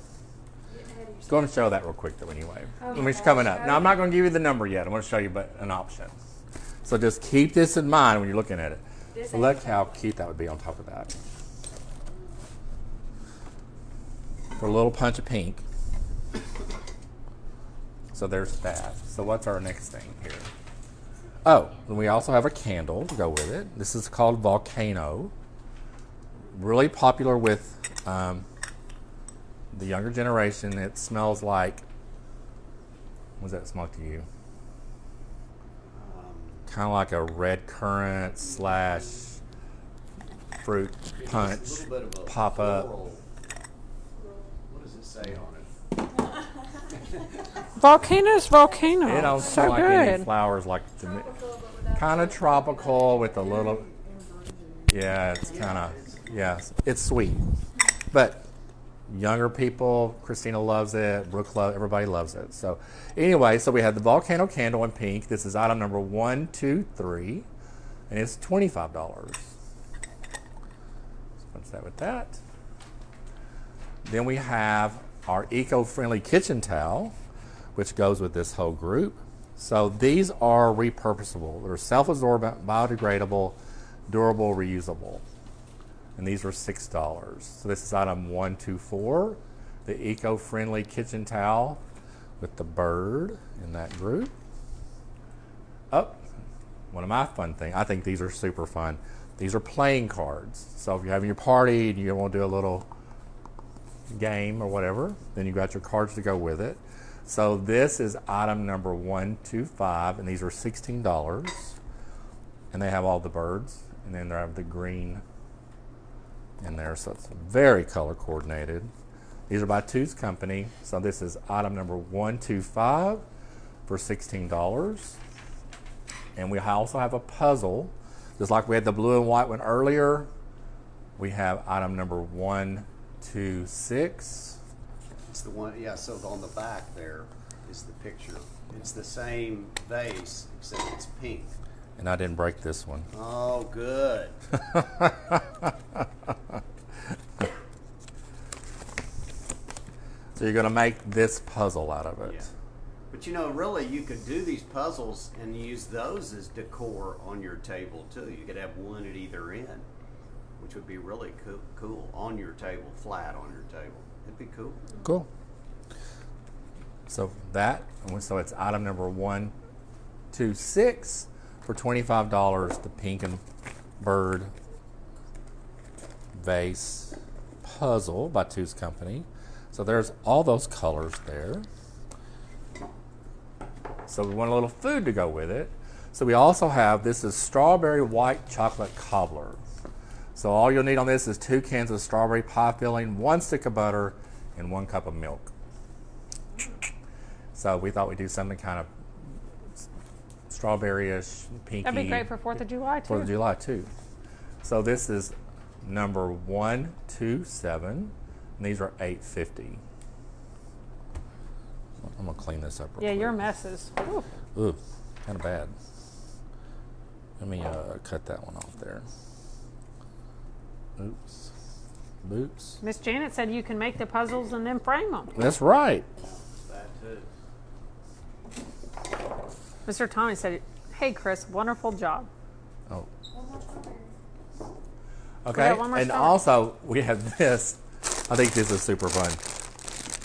Getting ahead. Go and show that real quick, though, anyway. Oh when my it's coming gosh, up. Now, I'm not going to give you the number yet. I'm going to show you but an option. So just keep this in mind when you're looking at it. This Look how cute that would be on top of that. For a little punch of pink. So there's that. So what's our next thing here? Oh, and we also have a candle to go with it. This is called Volcano. Really popular with um, the younger generation. It smells like. What does that smell to you? Um, Kind of like a red currant slash fruit punch It's a little bit of a pop up. What does it say on it? Volcano's volcano. It don't so smell like any good. flowers like Tropical, but without kind of tropical with a little. Yeah, it's kind of yes, it's sweet, but younger people, Christina loves it, Brooke loves, everybody loves it. So anyway, so we have the volcano candle in pink. This is item number one, two, three, and it's twenty five dollars. Punch that with that. Then we have our eco-friendly kitchen towel, which goes with this whole group. So these are repurposable. They're self-absorbent, biodegradable, durable, reusable. And these are six dollars. So this is item one two four, the eco-friendly kitchen towel with the bird in that group. Oh, one of my fun things. I think these are super fun. These are playing cards. So if you're having your party and you want to do a little game or whatever, then you got your cards to go with it. So this is item number one two five, and these are sixteen dollars. And they have all the birds, and then they have the green in there, so it's very color coordinated. These are by Two's Company, so this is item number one two five for sixteen dollars. And we also have a puzzle, just like we had the blue and white one earlier. We have item number one two six. It's the one, yeah, so on the back there is the picture. It's the same vase, except it's pink. And I didn't break this one. Oh, good. So you're going to make this puzzle out of it. Yeah. But you know, really, you could do these puzzles and use those as decor on your table too. You could have one at either end, which would be really cool, cool on your table, flat on your table. It'd be cool. Cool. So that, so it's item number one, two, six for twenty-five dollars. The pink and bird vase puzzle by Two's Company. So there's all those colors there. So we want a little food to go with it. So we also have this is strawberry white chocolate cobbler. So all you'll need on this is two cans of strawberry pie filling, one stick of butter, and one cup of milk. So we thought we'd do something kind of strawberry-ish, pinky. That'd be great for Fourth of July too. Fourth of July too. So this is number one two seven, and these are eight fifty. I'm gonna clean this up. Real Yeah, quick. your messes. Ooh. Ooh, kind of bad. Let me uh, cut that one off there. Oops. Boots. Miss Janet said you can make the puzzles and then frame them. That's right. That too. Mr. Tommy said, "Hey Chris, wonderful job." Oh, One more strawberry. okay. got one more and star. also we have this. I think this is super fun.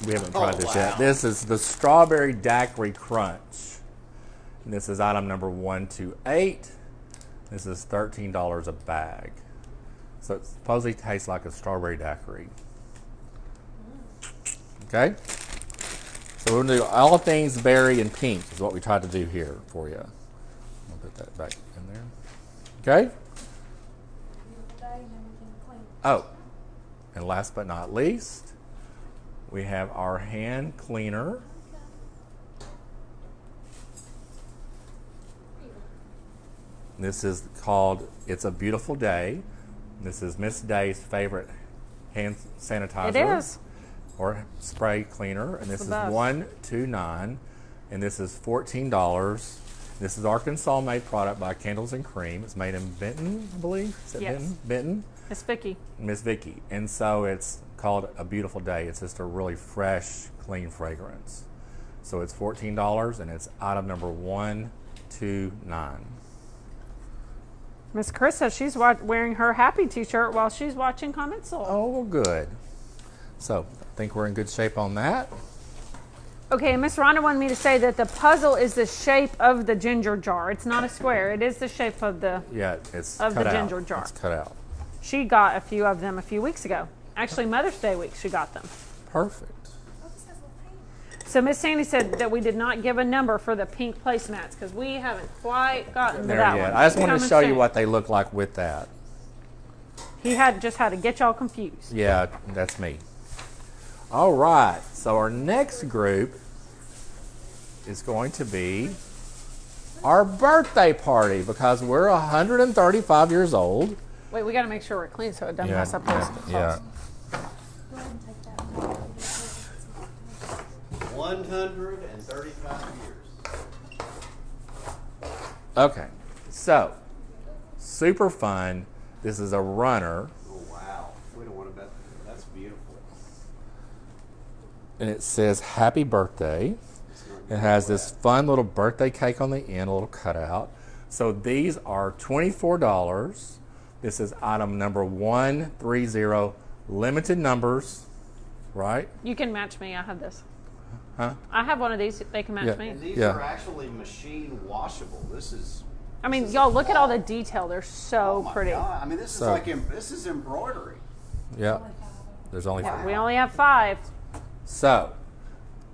We haven't oh, tried Oh, this wow. yet. This is the strawberry daiquiri crunch. And this is item number one two eight. This is thirteen dollars a bag. So it supposedly tastes like a strawberry daiquiri. Okay. So we're gonna do all things berry and pink is what we tried to do here for you. I'll put that back in there. Okay. Oh, and last but not least, we have our hand cleaner. This is called It's a Beautiful Day. This is Miss Day's favorite hand sanitizer. It is. Or spray cleaner. And this is best. 129 and this is $14. This is Arkansas made product by Candles and Cream. It's made in Benton, I believe. Is it Yes. Benton? Benton. Miss Vicky. Miss Vicky. And so it's called A Beautiful Day. It's just a really fresh, clean fragrance. So it's $14 and it's item number 129. Miss Chris says she's wearing her happy T-shirt while she's watching CommentSold. Oh, well, good. So I think we're in good shape on that. Okay, Miss Rhonda wanted me to say that the puzzle is the shape of the ginger jar. It's not a square. It is the shape of the. Yeah, it's Of the out. ginger jar. It's cut out. She got a few of them a few weeks ago. Actually, Mother's Day week she got them. Perfect. Oh, this has little paint. So Miss Sandy said that we did not give a number for the pink placemats because we haven't quite gotten to There that yet. one. I just wanted to show you what they look like with that. he had just had to get y'all confused. Yeah, that's me. All right. So our next group is going to be our birthday party because we're 135 years old. Wait, we got to make sure we're clean so it doesn't Yeah, mess up those. yeah. Go ahead and take that. 135 years. Okay. So, super fun. This is a runner, Oh, wow. We don't want to bet. That's beautiful. and it says "Happy Birthday." It has this fun little birthday cake on the end, a little cutout. So these are twenty-four dollars. This is item number one three zero, limited numbers, right? You can match me. I have this. Huh? I have one of these. They can match Yeah. me. And these Yeah. are actually machine washable. This is. I mean, y'all look at all the detail. They're Oh so my pretty. God. I mean, this is So- like this is embroidery. Yeah. There's only Yeah, five. we only have five. So,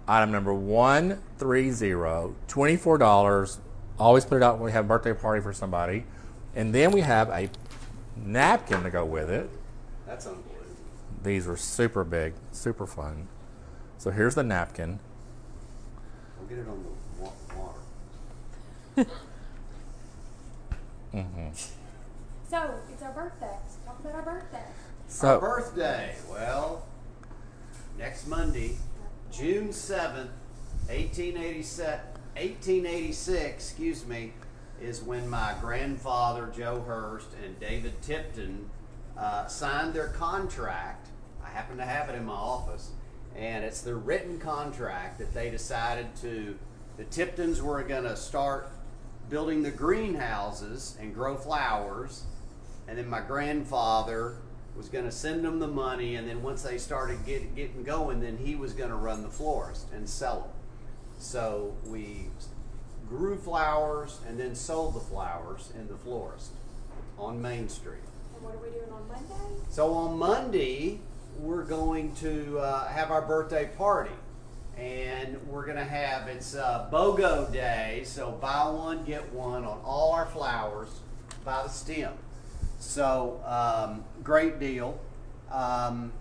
item number one three zero, twenty-four dollars. Always put it out when we have a birthday party for somebody, and then we have a napkin to go with it. That's unbelievable. These are super big, super fun. So here's the napkin. We'll get it on the wa- water. So, it's our birthday. Let's talk about our birthday. Our birthday. Well, next Monday, June 7th, 1887, 1886, excuse me, is when my grandfather Joe Hurst and David Tipton uh, signed their contract. I happen to have it in my office, and it's the written contract that they decided to. The Tiptons were going to start building the greenhouses and grow flowers, and then my grandfather was going to send them the money, and then once they started get, getting going, then he was going to run the florist and sell them. So we grew flowers and then sold the flowers in the florist on Main Street. And what are we doing on Monday? So on Monday, we're going to uh, have our birthday party. And we're going to have, it's uh, BOGO Day, so buy one, get one on all our flowers by the stem. So, um, great deal. Um,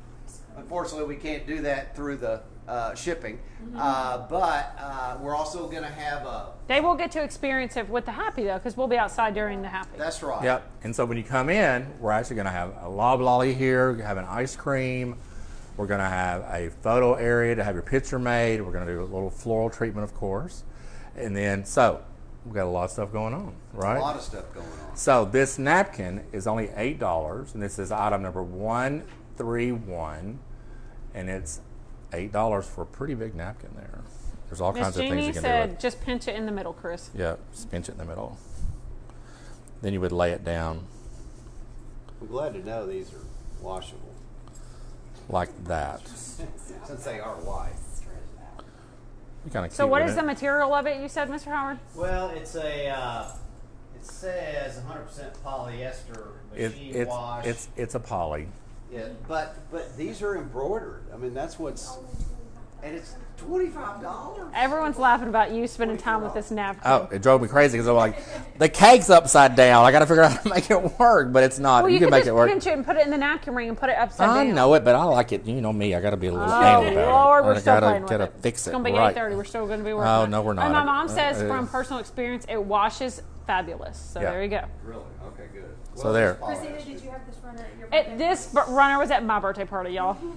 unfortunately, we can't do that through the uh, shipping. Uh, but uh, we're also going to have a, They will get to experience it with the happy though, because we'll be outside during the happy. that's right. Yep. And so when you come in, we're actually going to have a loblolly here, have an ice cream. We're going to have a photo area to have your picture made. We're going to do a little floral treatment, of course. And then, so we've got a lot of stuff going on, right? A lot of stuff going on. So this napkin is only eight dollars, and this is item number one three one, and it's eight dollars for a pretty big napkin there. There's all Miss kinds of things you can do said, with. just pinch it in the middle, Chris. Yeah, just pinch it in the middle. Then you would lay it down I'm glad to know these are washable like that. since they are white. You kind of So, what is the material of it? You said, Mr. Howard. Well, it's a. Uh, it says 100% polyester It, it's wash. it's it's a poly. Yeah, but but these are embroidered. I mean, that's what's and it's twenty five dollars. Everyone's laughing about you spending time with this napkin. Oh, it drove me crazy because I'm like, the cake's upside down. I got to figure out how to make it work, but it's not. well, you, can make just it work. pinch it and put it in the napkin ring and put it upside I down. know it, but I like it. You know me. I got to be a little Oh, anal about Lord, it. we're I still gotta, playing with gotta it. fix it's gonna be right. 8:30. We're still gonna be working. Oh, no, we're not. And my mom Uh, says uh, from personal experience, it washes fabulous. So Yeah. there you go. Really? Okay, good. So there. Christina, did you have this runner at your birthday? It, this b- runner was at my birthday party, y'all.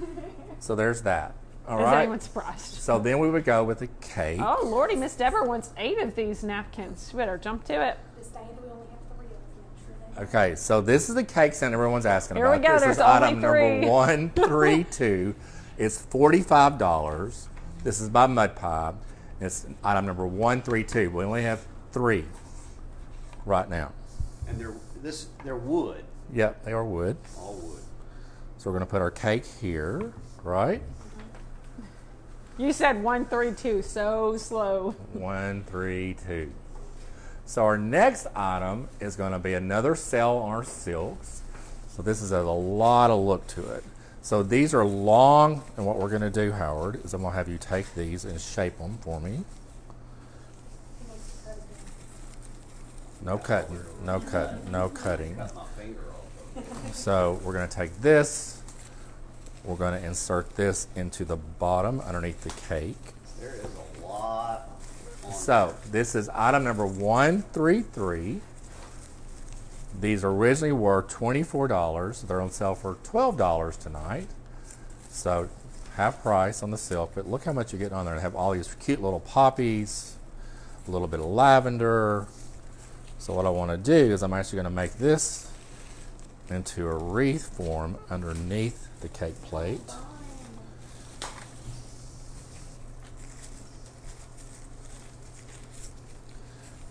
So there's that. All right. Is anyone surprised? So then we would go with the cake. Oh, Lordy, Miss Deborah wants eight of these napkins. You better jump to it. The stand, we only have three of them. Sure Okay, so this is the cake scent everyone's asking Here we about. go, This there's is item only three. number one three two. It's forty five dollars. This is by Mud Pie. It's item number one three two. We only have three right now. And they're this they're wood, Yep, they are wood. all wood. So we're gonna put our cake here, right? You said one, three, two, so slow. One, three, two. So our next item is going to be another cell on our silks. So this is a, lot of look to it. So these are long, and what we're going to do, Howard, is I'm going to have you take these and shape them for me. No cutting, no cutting, no cutting. Cut my finger. So we're going to take this, we're going to insert this into the bottom underneath the cake. There is a lot. So this is item number one three three. These originally were twenty four dollars. They're on sale for twelve dollars tonight. So half price on the silk. But look how much you get on there. They have all these cute little poppies, a little bit of lavender. So what I want to do is I'm actually going to make this into a wreath form underneath the cake plate.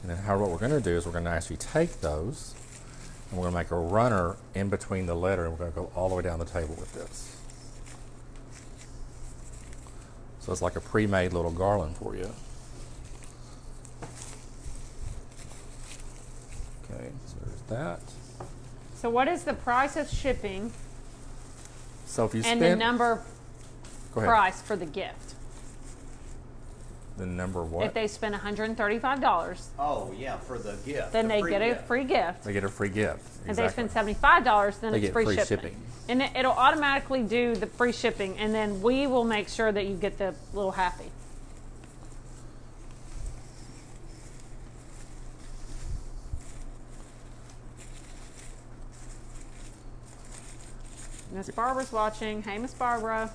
And then how what we're going to do is we're going to actually take those and we're going to make a runner in between the letter and we're going to go all the way down the table with this. So it's like a pre-made little garland for you. Okay, so there's that. So, what is the price of shipping So if you and spend the number price for the gift? the number what? If they spend $135, Oh yeah, for the gift. then the they free get a gift. free gift. they get a free gift. If they Exactly. spend $75, then They it's get free, free shipping. shipping. And it- it'll automatically do the free shipping, and then we will make sure that you get the little happy. Miss Barbara's watching. Hey, Miss Barbara.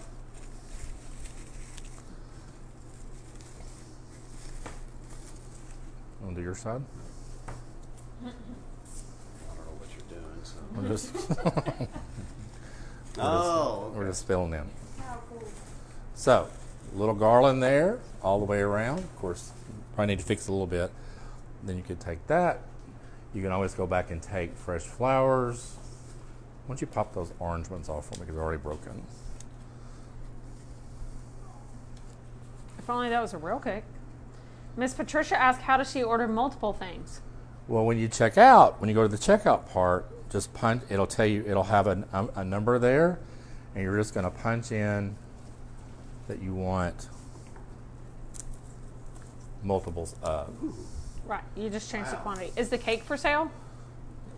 On to your side? I don't know what you're doing, so. We're just. Oh, we're oh. Just, okay. We're just filling in. Cool. So, little garland there, all the way around. Of course, probably need to fix it a little bit. Then you could take that. You can always go back and take fresh flowers, why don't you pop those orange ones off for me because they're already broken. If only that was a real cake. Miss Patricia asked, how does she order multiple things? Well, when you check out, when you go to the checkout part, just punch. It'll tell you. It'll have a, um, a number there, and you're just going to punch in that you want multiples of. Right, you just change the quantity. Is the cake for sale?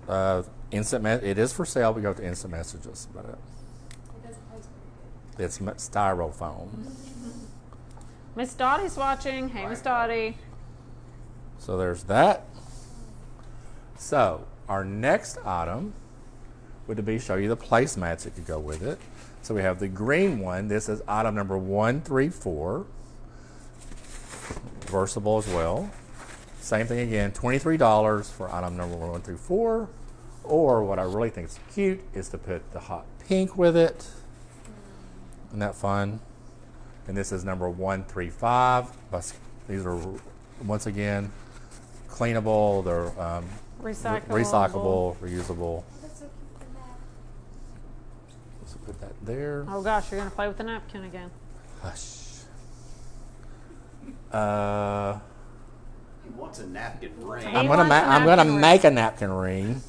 Uh, instant. Me- it is for sale. We go to instant messages, but it, It doesn't taste very good. it's m- styrofoam. Miss Dottie's watching. Hey, Miss Dottie. So there's that. So our next item would be show you the placemats that could go with it. So we have the green one. This is item number one, three, four. Versatile as well. Same thing again, twenty-three dollars for item number one through four. Or what I really think is cute is to put the hot pink with it. Isn't that fun? And this is number one, three, five. These are once again cleanable. They're um, re- Recyclable. recyclable, reusable. That's so cute for. So put that there. Oh gosh, you're gonna play with the napkin again. Hush. Uh, he wants a napkin ring. I'm gonna wants ma- a I'm gonna ring. make a napkin ring.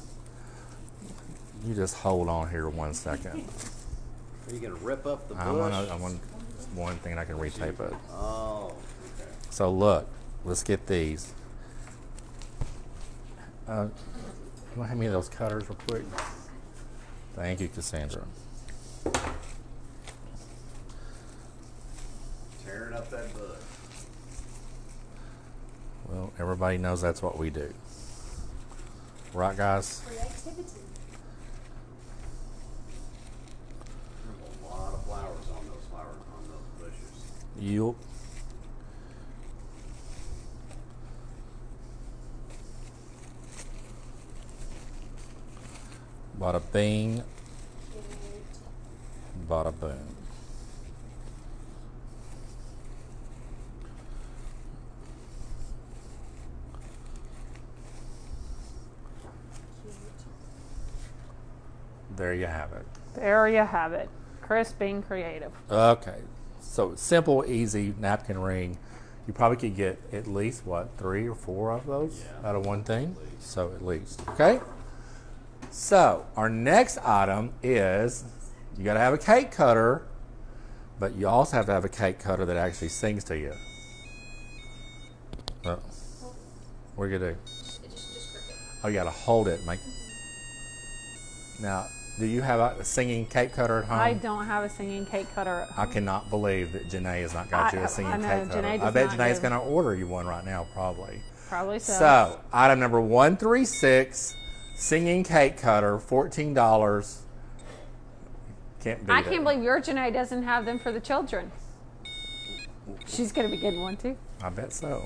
You just hold on here one second. Are you gonna rip up the bush? I'm gonna, I'm gonna one thing I can retape it. Oh, okay. So look, let's get these. Uh, you want to hand me those cutters real quick? Thank you, Cassandra. Tearing up that bush. Well, everybody knows that's what we do. Right, guys? Creativity. There's a lot of flowers on those flowers on those bushes. Yup. Bada bing, bada boom. Cute. There you have it. There you have it. Chris being creative. Okay. So simple, easy napkin ring. You probably could get at least what three or four of those Yeah. out of one thing. At. So at least okay. So our next item is you got to have a cake cutter, but you also have to have a cake cutter that actually sings to you. Oh, what are you gonna do? Just, just. Oh, you got to hold it, Mike. Now, do you have a singing cake cutter at home? I don't have a singing cake cutter at I cannot believe that Janae has not got I- you a singing I know, cake cutter. I bet Janae's going to order you one right now, probably. Probably so. So, item number 136, singing cake cutter, $14. Can't beat I can't believe your Janae doesn't have them for the children. She's gonna be getting one too. I bet so.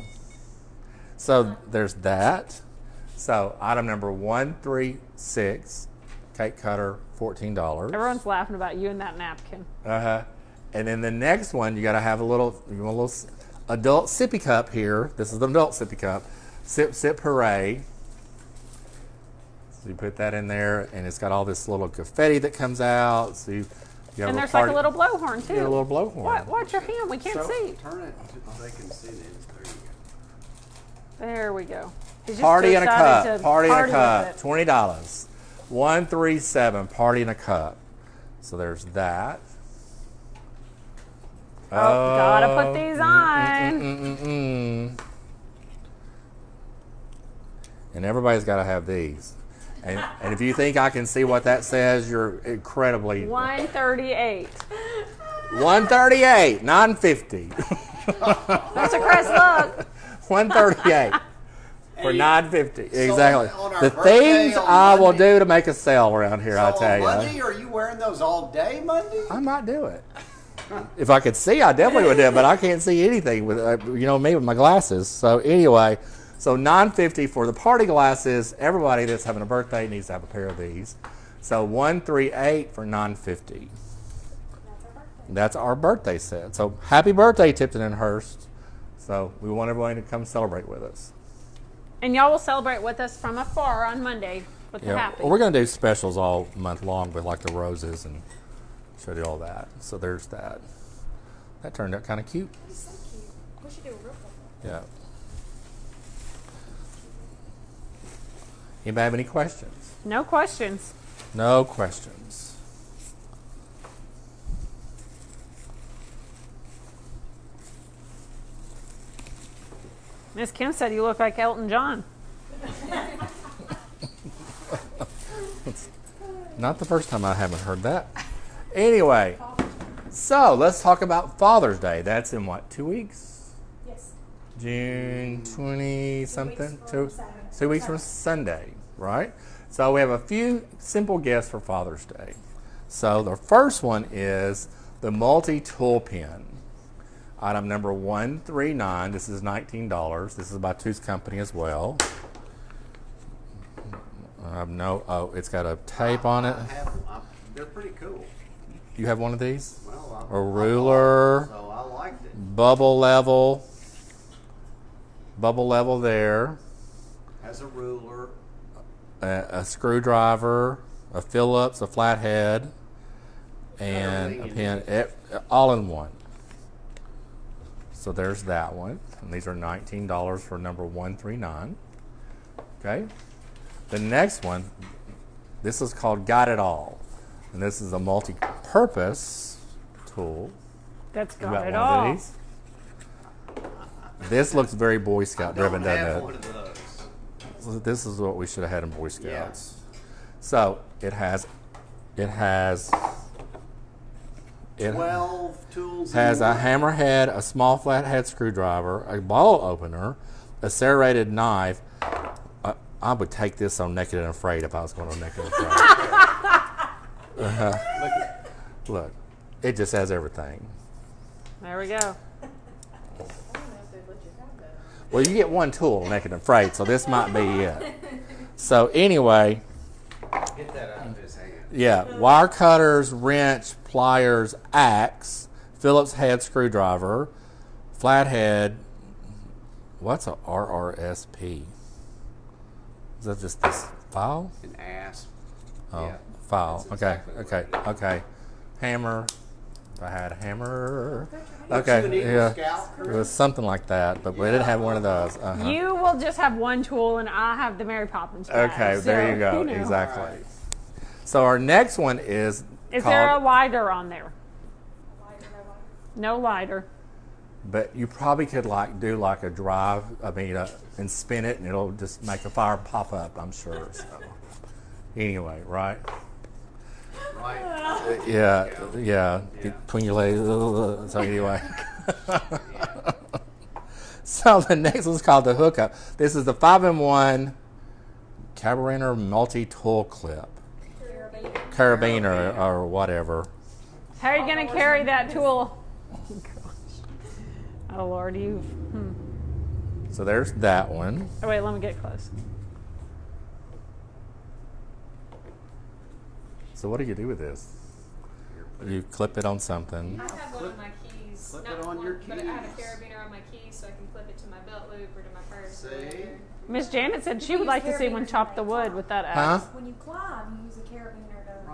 So, there's that. So, item number 136, cake cutter, $14. Everyone's laughing about you and that napkin. Uh huh. And then the next one, you got to have a little, you want a little adult sippy cup here. This is the adult sippy cup. Sip, sip, hooray. So you put that in there, and it's got all this little confetti that comes out. So you, you have And a there's party, like a little blowhorn too. you get a little blowhorn. Wa- Watch your hand. We can't So- see. Turn it so they can see it. There you go. There we go. He's just Party in a cup. to Party in a cup. it. Twenty dollars. One three seven. Party in a cup. So there's that. Oh, gotta put Oh, these mm, on. mm, mm, mm, mm. And everybody's got to have these. And, and if you think I can see what that says, you're incredibly. 138. 138, 950. There's a Chris look. 138 for 950. Exactly. on The things I will Monday- do to make a sale around here, I tell you. Monday, are you wearing those all day Monday? I might do it. If I could see, I definitely would do it, but I can't see anything with uh, you know me with my glasses. So anyway, so 950 for the party glasses. Everybody that's having a birthday needs to have a pair of these. So 138 for 950. That's. That's our birthday set. So happy birthday, Tipton and Hurst. So we want everyone to come celebrate with us. And y'all will celebrate with us from afar on Monday with the Yeah, happy. well, we're going to do specials all month long with like the roses and show you all that. So there's that. That turned out kind of cute. That is so cute. We should do a real one. Yeah. Anybody have any questions? no questions. No questions. Miss Kim said you look like Elton John. Not the first time I haven't heard that. Anyway, so let's talk about Father's Day. That's in what, two weeks? Yes. June 20 something? Two, from Saturday. two weeks from Sunday, right? So we have a few simple gifts for Father's Day. So the first one is the multi tool pen. Item number 139. This is $19. This is by Two's Company as well. I have no, oh, it's got a tape on it. I have, they're pretty cool. You have one of these? Well, I, A I bought ruler. so I liked it. Bubble level. Bubble level there. Has a ruler. a, a screwdriver, a Phillips, a flathead, and a pen, it, all in one. So there's that one. And these are $19 for number 139. Okay. The next one, this is called Got It All. And this is a multi purpose tool. That's got, got it all. these? This looks very Boy Scout driven, Don't doesn't have it? one of those. So This is what we should have had in Boy Yeah. Scouts. So it has, it has, it Twelve tools. in has a one. hammerhead, a small flathead screwdriver, a ball opener, a serrated knife. I, I would take this on Naked and Afraid if I was going on Naked and Afraid. Uh-huh. Look, it just has everything. There we go. Well, you get one tool, Naked and Afraid, so this might be it. So anyway, Yeah, wire cutters, wrench, pliers, axe, Phillips head screwdriver, flathead. What's a RRSP? Is that just this file? An ass. Oh, Yeah. file. Okay, exactly okay, okay. Hammer. If I had a hammer. Weren't you an Okay, yeah. Scout, It was something like that, but we didn't have one of those. Uh-huh. You will just have one tool, and I have the Mary Poppins. bag, Okay, there so, you go. know. Exactly. Alright. So our next one is Is called, there a lighter on there? Lighter, no lighter. But you probably could like do like a drive. I mean, uh, and spin it, and it'll just make a fire pop up. I'm sure. So anyway, right? Right. Yeah, yeah. Between your legs. Uh, uh, uh, so anyway. so the next one's called the hookup. This is the five in one carabiner multi tool clip, carabiner or whatever. How are you going to carry that tool? Oh, Lord, you. Hmm. So there's that one. Oh, wait, let me get close. So what do you do with this? You clip it on something. I have one of my keys. clip not it on one, your But I have a carabiner on my keys so I can clip it to my belt loop or to my purse. or Miss Janet said she would like to see one chop the wood with that Huh? axe. When you climb, you use a carabiner to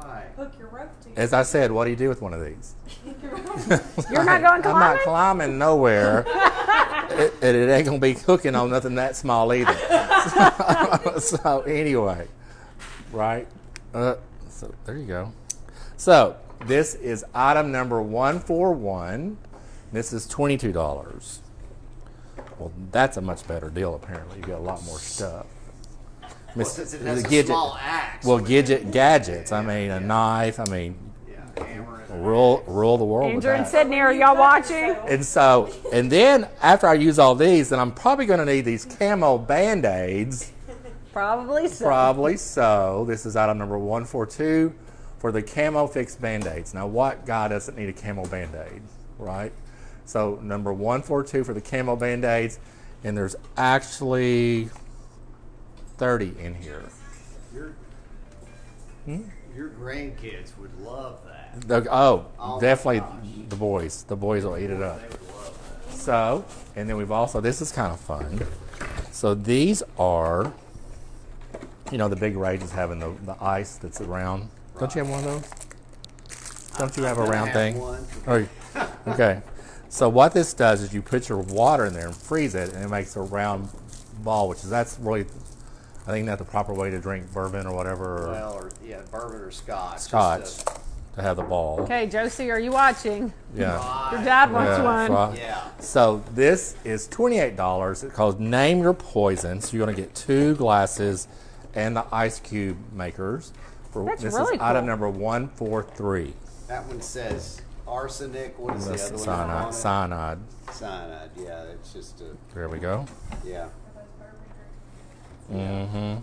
Right. hook your rope to. As I said, what do you do with one of these? You're not going climbing? I'm not climbing? climbing nowhere. it, it, it ain't gonna be hooking on nothing that small either. so anyway, right? Uh, so there you go. So this is item number one four one. This is twenty two dollars. Well, that's a much better deal. Apparently, you got a lot more stuff. Well, Miss- since it has the a gadget- small axe. well, gadget gadgets. I mean, a knife. I mean, Yeah, hammer and rule rule the world with Andrew and. Sydney, are y'all watching? And so, and then after I use all these, then I'm probably going to need these camo band aids. Probably so. Probably so. This is item number 142 for the camo fixed band aids. Now, what guy doesn't need a camo band aid, right? So, number 142 for the camo band aids, and there's actually 30 in here. You're, hmm? Your grandkids would love that. The- oh, Oh definitely the boys. The boys will eat it up. They would love that. So, and then we've also, this is kind of fun. So these are, you know, the big rages having the, the ice that's around. Don't you have one of those? Don't you have a round have thing? one. Oh, okay. So what this does is you put your water in there and freeze it, and it makes a round ball, which is that's really, I think that's the proper way to drink bourbon or whatever, or Well, or yeah, bourbon or scotch. Scotch, a- to have the ball. Okay, Josie, are you watching? Yeah. Your dad wants Yeah, one. so- Yeah. So this is twenty-eight dollars. It's called Name Your Poison. So you're going to get two glasses and the ice cube makers. For, That's this really is item number one four three. That one says arsenic. What is That's the other cyanide. one? Cyanide. Cyanide. Yeah, it's just a There we go. yeah. Mm-hmm.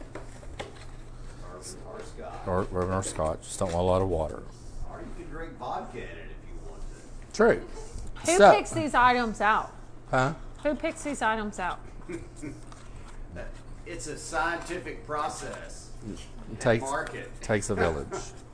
Or scotch. Or bourbon or scotch. Just don't want a lot of water. Or you could drink vodka in it if you want to. True. Who so, picks these items out? Huh? Who picks these items out? It's a scientific process. It takes market. takes a village.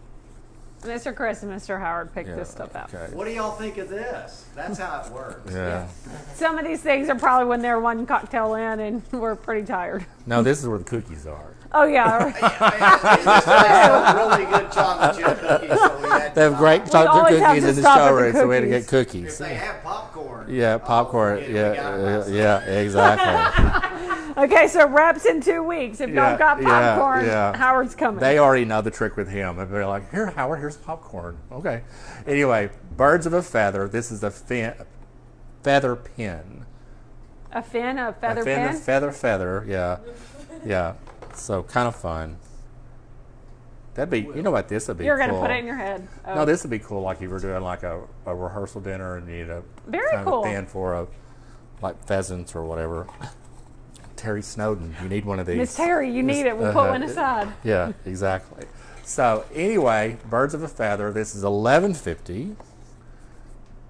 Mr. Chris and Mr. Howard picked Yeah, this stuff out. Okay. What do y'all think of this? That's how it works. Yeah. Some of these things are probably when they're one cocktail in and we're pretty tired. No, this is where the cookies are. Oh yeah, Yeah, yeah, this place has really good chocolate chip cookies. So we had They have to great chocolate always have cookies to in the stop at the showroom, so we had to get cookies. If they have popcorn. Yeah, oh, popcorn. forget it, we got yeah, it yeah, yeah, exactly. okay. So reps in two weeks. If Yeah, y'all got popcorn, yeah. Howard's coming. they already know the trick with him. They're like, "Here, Howard, here's popcorn." Okay. Anyway, birds of a feather. This is a fin- feather pin. a fin, a feather a fin, pen. feather, feather. Yeah, yeah. So kind of fun. That'd be. You know what? This would be. You're gonna put it in your head. Oh. No, this would be cool. Like if you're doing like a, a rehearsal dinner and you need a Very kind cool. of pin for a like pheasants or whatever. Terry Snowden, you need one of these. Miss Terry, you need it. We'll put uh-huh. one aside. Yeah, exactly. So anyway, birds of a feather. This is eleven fifty,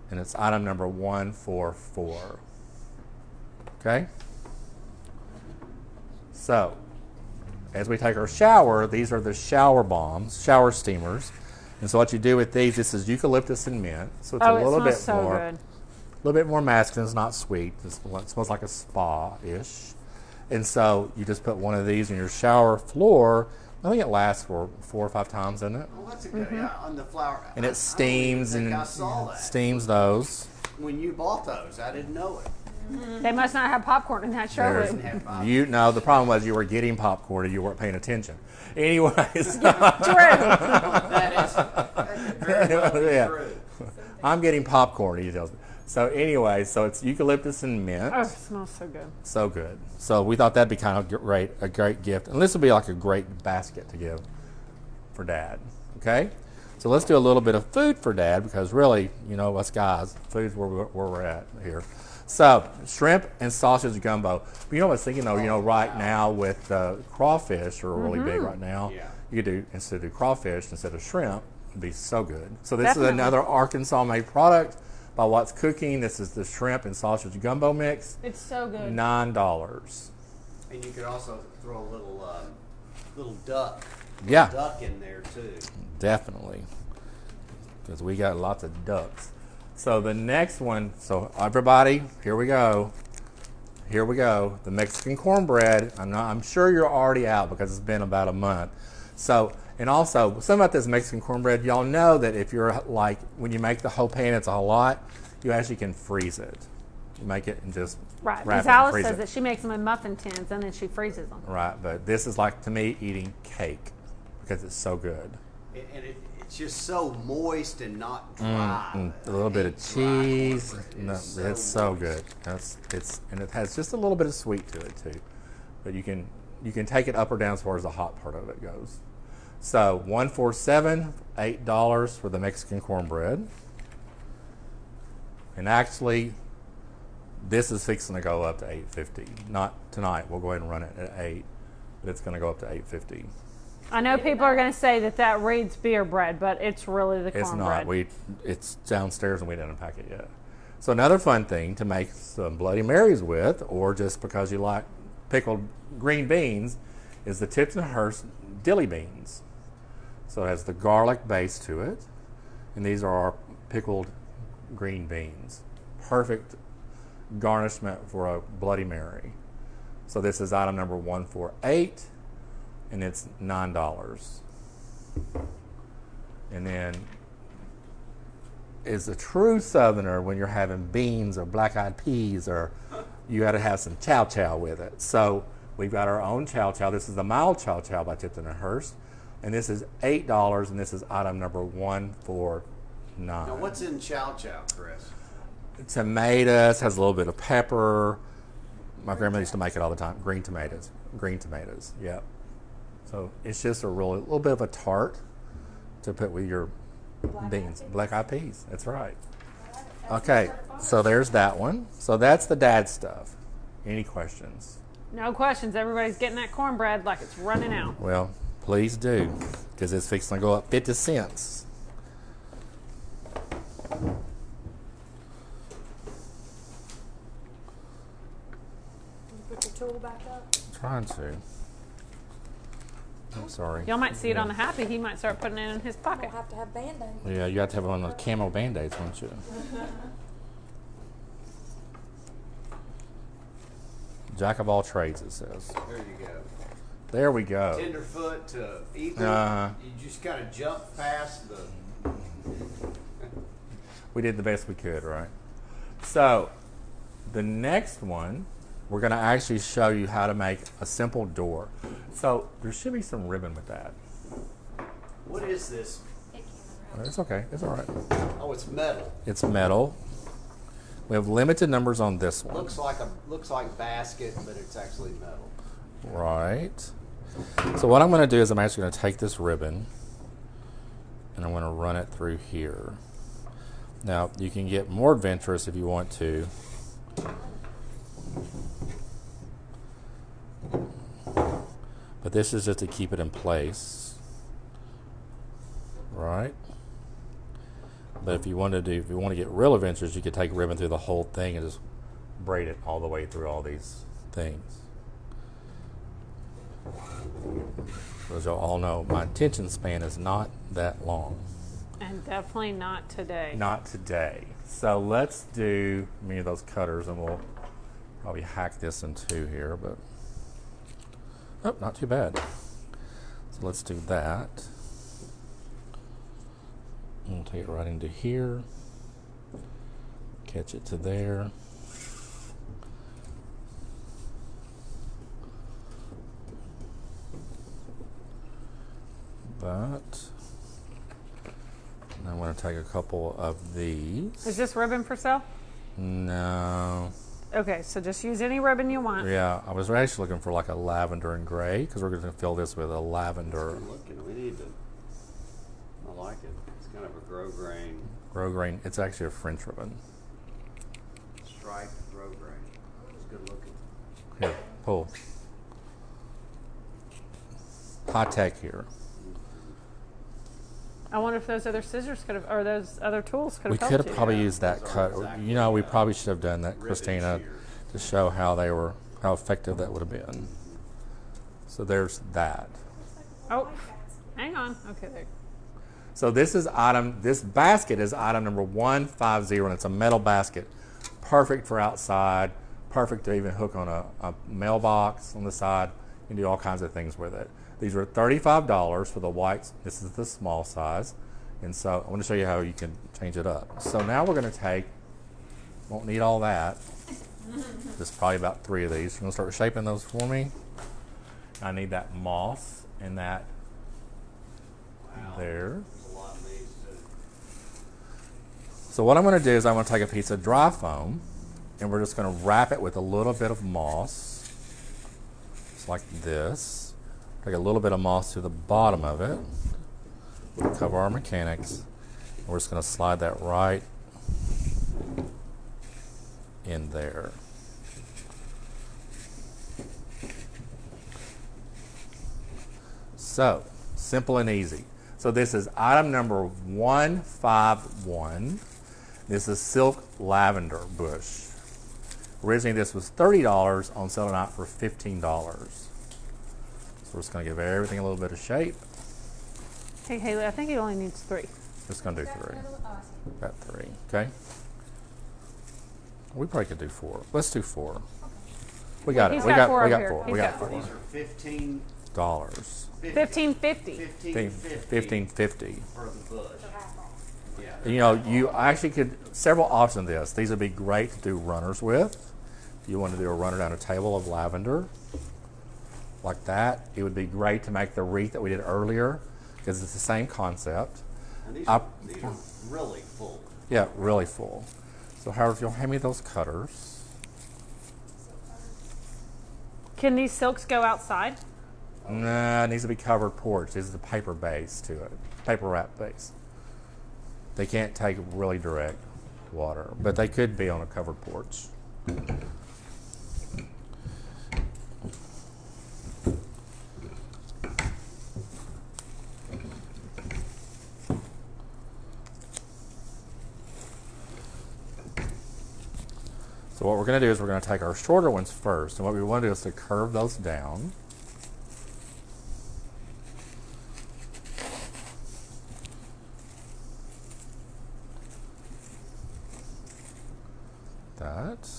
and it's item number one four four. Okay. So, as we take our shower, these are the shower bombs, shower steamers. And so what you do with these, this is eucalyptus and mint. So it's Oh, a little smells bit so more a little bit more masculine. It's not sweet. It's, it smells like a spa-ish. And so you just put one of these in your shower floor. I think it lasts for four or five times, doesn't it? Well, that's a good Mm-hmm. yeah, on the flower. And I- it steams I and think I saw that steams those. when you bought those. I didn't know it. They must not have popcorn in that There's- showroom. You no, the problem was you were getting popcorn and you weren't paying attention. Anyways, True. That is that's very well Yeah. true. I'm getting popcorn. He tells me. So anyway, so it's eucalyptus and mint. Oh, it smells so good. So good. So we thought that'd be kind of great, a great gift, and this would be like a great basket to give for Dad. Okay. So let's do a little bit of food for Dad because really, you know, us guys, food's where we're, where we're at here. So shrimp and sausage gumbo. But you know what I was thinking though? You know, right now with uh, crawfish are really big right now. Yeah. You could do instead of crawfish instead of shrimp. It'd be so good. So this Definitely. is another Arkansas-made product by What's Cooking. This is the shrimp and sausage gumbo mix. It's so good. Nine dollars. And you could also throw a little um, little duck. Yeah. Duck in there too. Definitely. Because we got lots of ducks. So the next one, so everybody, here we go. Here we go. The Mexican cornbread. I'm not I'm sure you're already out because it's been about a month. So and also something about this Mexican cornbread, y'all know that if you're like when you make the whole pan, it's a lot, you actually can freeze it. You make it and just Right. wrap Because it Alice freeze says it. that she makes them in muffin tins and then she freezes them. Right, but this is like to me eating cake because it's so good. And and it, it's just so moist and not dry. Mm, a little bit of cheese. No, is it's so moist. good. That's it's and it has just a little bit of sweet to it too. But you can you can take it up or down as far as the hot part of it goes. So one four seven, eight dollars for the Mexican cornbread. And actually this is fixing to go up to eight fifty. Not tonight. We'll go ahead and run it at eight, but it's going to go up to eight fifty. I know people are going to say that that reads beer bread, but it's really the cornbread. It's not. We it's downstairs and we didn't unpack it yet. So another fun thing to make some Bloody Marys with, or just because you like pickled green beans, is the Tipton Hurst dilly beans. So it has the garlic base to it. And these are our pickled green beans. Perfect garnishment for a Bloody Mary. So this is item number 148 and it's $9. And then is a true southerner when you're having beans or black eyed peas or you got to have some chow chow with it. So we've got our own chow chow. This is the mild chow chow by Tipton and Hurst. And this is $8 and this is item number 149. Now, what's in chow chow, Chris? tomatoes, has a little bit of pepper. My grandma used to make it all the time. Green tomatoes, green tomatoes. Yep. So it's just a really little bit of a tart to put with your Black-eyed beans, peas. black eyed peas. That's right. Okay, so there's that one. So that's the dad stuff. Any questions? No questions. Everybody's getting that cornbread like it's running out. Well, please do, because it's fixing to go up 50 cents. Put your tool back up. trying to. I'm sorry. Y'all might see it on the happy. He might start putting it in his I pocket. don't have to have band-aids. Yeah, you have to have one of those camo band-aids, won't you? Jack of all trades, it says. There you go. There we go. Tenderfoot to Ethan. Uh-huh. You just kind of jump past the. We did the best we could, right? So, the next one, we're going to actually show you how to make a simple door. So, there should be some ribbon with that. What is this? It's okay. It's all right. Oh, it's metal. It's metal. We have limited numbers on this one. Looks like a looks like basket, but it's actually metal. Right. So what I'm going to do is I'm actually going to take this ribbon and I'm going to run it through here. Now, you can get more adventurous if you want to. But this is just to keep it in place. Right? But if you want to do, if you want to get real adventurous, you could take ribbon through the whole thing and just braid it all the way through all these things. As you all know, my attention span is not that long. And definitely not today. Not today. So let's do many of those cutters and we'll probably hack this in two here, but oh, not too bad. So let's do that. And We'll take it right into here. Catch it to there. That. And I'm going to take a couple of these. Is this ribbon for sale? No. Okay, so just use any ribbon you want. Yeah, I was actually looking for like a lavender and gray because we're going to fill this with a lavender Good looking. We need to. I like it. It's kind of a grosgrain grow green. It's actually a French ribbon. striped grosgrain. It's good looking. Here, pull. High tech here. I wonder if those other scissors could have, or those other tools could have. We have could have you. probably Yeah, used that cut. exactly You know, we probably should have done that, Christina, to show how they were, how effective that would have been. So there's that. Oh, hang on. Okay, there. So this is item, this basket is item number 150, and it's a metal basket. Perfect for outside, perfect to even hook on a, a mailbox on the side. You can do all kinds of things with it. These are $35 for the whites. This is the small size. And so I want to show you how you can change it up. So now we're going to take, won't need all that. Just probably about three of these. You're going to start shaping those for me. I need that moss and that Wow. there. There's a lot of these too. So what I'm going to do is I'm going to take a piece of dry foam and we're just going to wrap it with a little bit of moss. Just like this. Take a little bit of moss to the bottom of it. Cover our mechanics. We're just going to slide that right in there. So, simple and easy. So this is item number 151. This is silk lavender bush. Originally this was $30 on sale tonight for $15. So we're just going to give everything a little bit of shape. Hey, Haley, I think it only needs three. Just gonna do three. little- I see. About three. Okay. We probably could do four. Let's do four. We got He's it. We got got. four we got four. He's We got got four These are fifteen. dollars. Fifteen fifty. Fifteen fifty. Fifteen fifty. For the bush. Yeah. You know, you actually could several options of this. These would be great to do runners with. If you want to do a runner down a table of lavender, like that, it would be great to make the wreath that we did earlier because it's the same concept. And these I- are, these are really full. Yeah, really full. So, Howard, if you'll hand me those cutters. Can these silks go outside? Nah, it needs to be covered porch. This is a paper base to it, paper wrap base. They can't take really direct water, but they could be on a covered porch. So what we're going to do is we're going to take our shorter ones first, and what we want to do is to curve those down. that.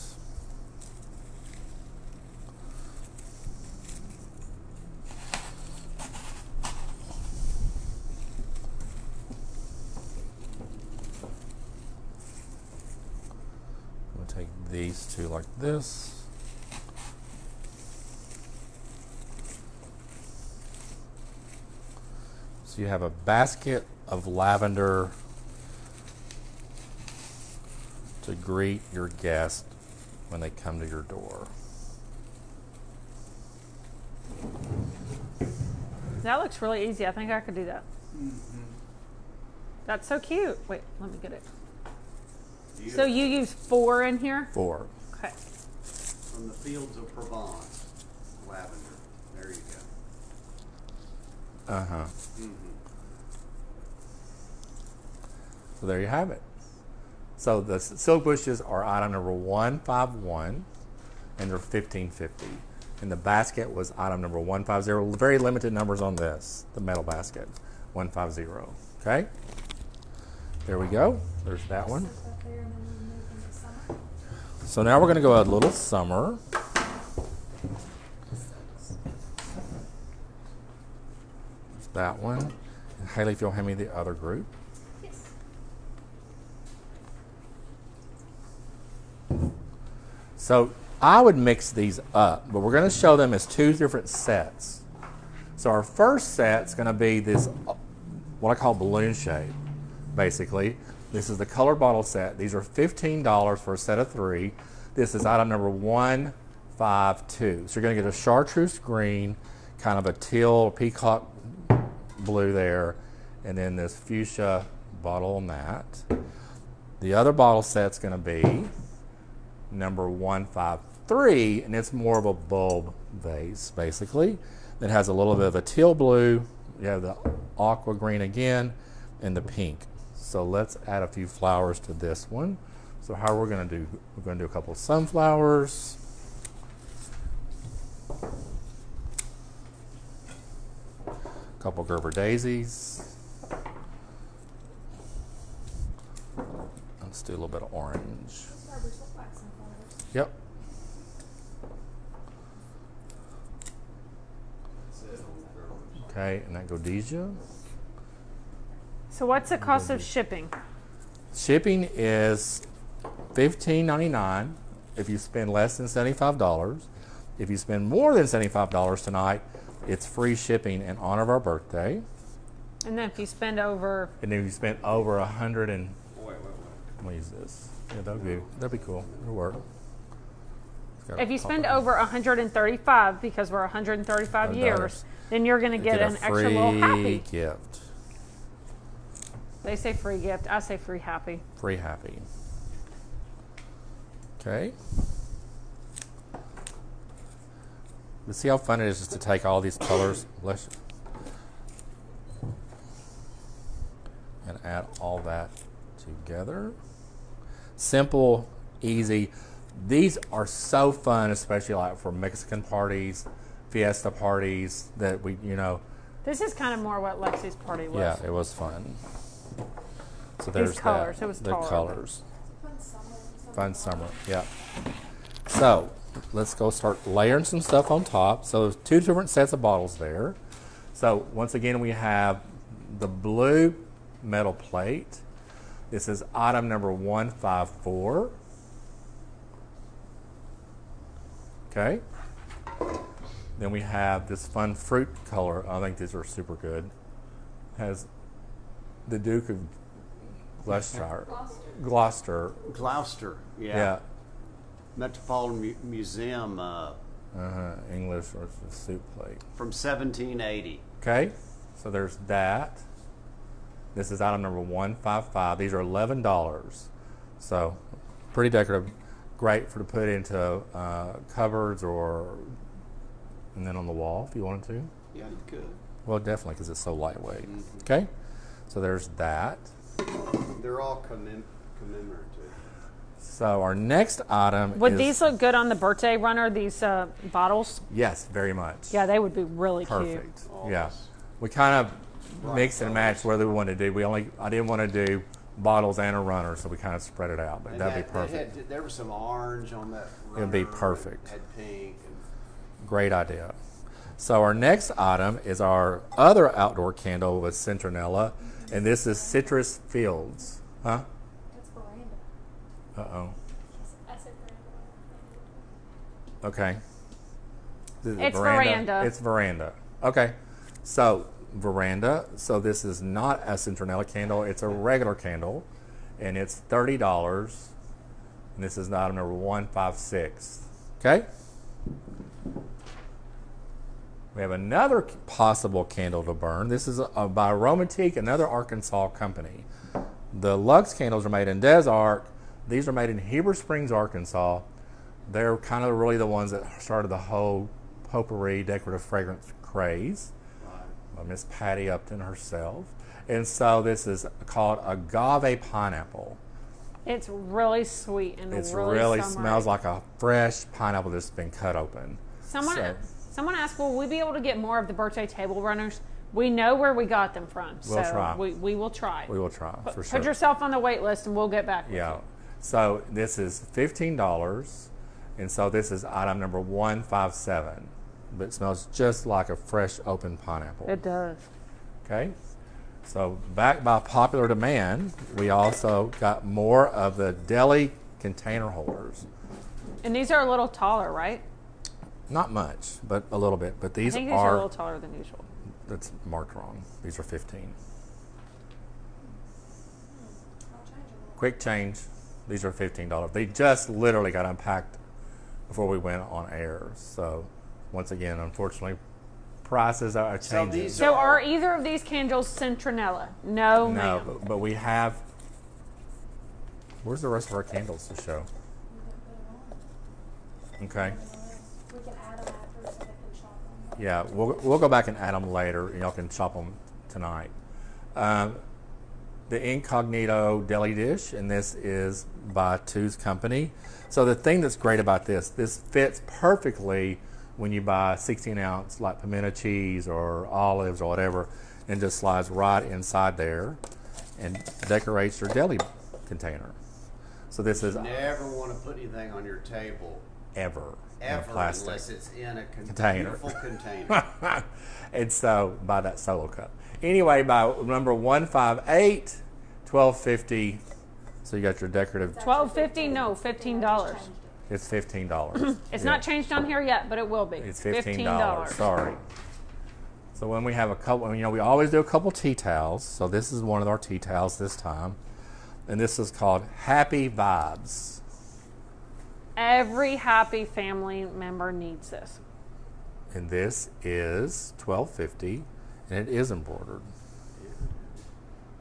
I'm going to take these two like this. So you have a basket of lavender to greet your guest when they come to your door. That looks really easy. I think I could do that. That's so cute. Wait, let me get it. So you use four in here? Four. Okay. From the fields of Provence, lavender. There you go. Uh huh. So there you have it. So the silk bushes are item number 151 and they're 1550. And the basket was item number 150. Very limited numbers on this, the metal basket. 150. Okay? There we go. There's that one. Stuff up there and then we move into summer. So now we're going to go a little summer. That one. And Haley, if you'll hand me the other group. Yes. So I would mix these up, but we're going to show them as two different sets. So our first set is going to be this, what I call balloon shape, basically. This is the color bottle set. These are $15 for a set of three. This is item number 152. So you're going to get a chartreuse green, kind of a teal peacock blue there, and then this fuchsia bottle mat. The other bottle set's going to be number 153, and it's more of a bulb vase, basically. It has a little bit of a teal blue, you have the aqua green again, and the pink. So let's add a few flowers to this one. So how we're going to do, we're going to do a couple sunflowers. A couple Gerber daisies. Let's do a little bit of orange. Yep. Okay, and that Godetia. So what's the cost of shipping? Shipping is fifteen ninety nine if you spend less than seventy five dollars. If you spend more than seventy five dollars tonight, it's free shipping in honor of our birthday. And then if you spend over, And if you spend over a hundred and Wait, wait, wait. Gonna use this. Yeah, that'd be that'd be cool. It'll work. It's got a if you spend it. over 135 because we're 135 $100. years, then you're going to You get, an extra little happy. gift. They say free gift. I say free happy. Free happy. Okay. But see how fun it is just to take all these colors bless you, and add all that together. Simple, easy. These are so fun, especially like for Mexican parties, fiesta parties that we, you know, This is kind of more what Lexi's party was. Yeah, it was fun. So there's colors, that. it was the taller, colors. Fun summer. something Fun summer. Yeah. So let's go start layering some stuff on top. So there's two different sets of bottles there. So once again, we have the blue metal plate. This is item number 154. Okay. Then we have this fun fruit color. I think these are super good. Has the Duke of Gloucester. Gloucester. Gloucester. Yeah. Yeah. Metropolitan Mu- Museum uh, Uh-huh. English or it's a soup plate. from 1780. Okay. So there's that. This is item number 155. These are $11. So pretty decorative. Great for to put into uh, cupboards or and then on the wall if you wanted to. Yeah, you could. Well, definitely because it's so lightweight. Okay. So there's that. They're all commem- commemorative. So our next item Would is these look good on the birthday runner? These uh, bottles? yes, very much. Yeah, they would be really cute. Perfect. Yeah. We kind of mix and match whether we want to do. We only I didn't want to do bottles and a runner, so we kind of spread it out. But And that'd that- be they perfect. had- there was some orange on that. It'd be runner, perfect. Had pink. And Great idea. So our next item is our other outdoor candle with Citronella, and this is Citrus Fields. Huh? That's veranda. Uh oh. I said Okay. Is It's veranda. It's veranda. Okay. So veranda. So this is not a citronella candle. It's a regular candle, and it's thirty dollars. And this is item number one five six. Okay. We have another possible candle to burn. This is uh by Aromatique, another Arkansas company. The Lux candles are made in Des Arc. These are made in Heber Springs, Arkansas. They're kind of really the ones that started the whole potpourri decorative fragrance craze. by Miss Patti Upton herself. And so this is called agave pineapple. It's really sweet and It's really, really smells like a fresh pineapple that's been cut open. Someone, So- someone asked, "Will we be able to get more of the birthday table runners?" We know where we got them from, We'll so try. we, we will try. We will try Put, for sure. put yourself on the wait list, and we'll get back. Yeah. you. So this is fifteen dollars, and so this is item number one five seven. But it smells just like a fresh open pineapple. it does. Okay. So back by popular demand, we also got more of the deli container holders. And these are a little taller, right? Not much, but a little bit. But these, I these think these are, a little taller than usual. that's marked wrong. These are 15. I'll change it. Quick change. These are $15. They just literally got unpacked before we went on air. So once again, unfortunately, prices are So changing. these So are- are either of these candles citronella? No, no, ma'am. but, but we have. Where's the rest of our candles to show? We didn't put it on. Okay. We can add them after so they can shop them. Yeah, we'll, we'll go back and add them later, and y'all can chop them tonight. Um, the Incognito Deli Dish, and this is by Two's Company. So the thing that's great about this, this fits perfectly when you buy 16 ounce like pimento cheese or olives or whatever, and just slides right inside there and decorates your deli container. So this is Never want to put anything on your table ever, ever plastic. unless it's in a con- Container. beautiful container. and so buy that solo cup. Anyway, by number 158, 1250. So you got your decorative. Twelve fifty? No, fifteen dollars. It's fifteen dollars. It's not changed on here yet, but it will be. It's fifteen dollars. Sorry. So when we have a couple, you know, we always do a couple tea towels. So this is one of our tea towels this time, and this is called Happy Vibes. Every happy family member needs this. And this is twelve fifty, and it is embroidered.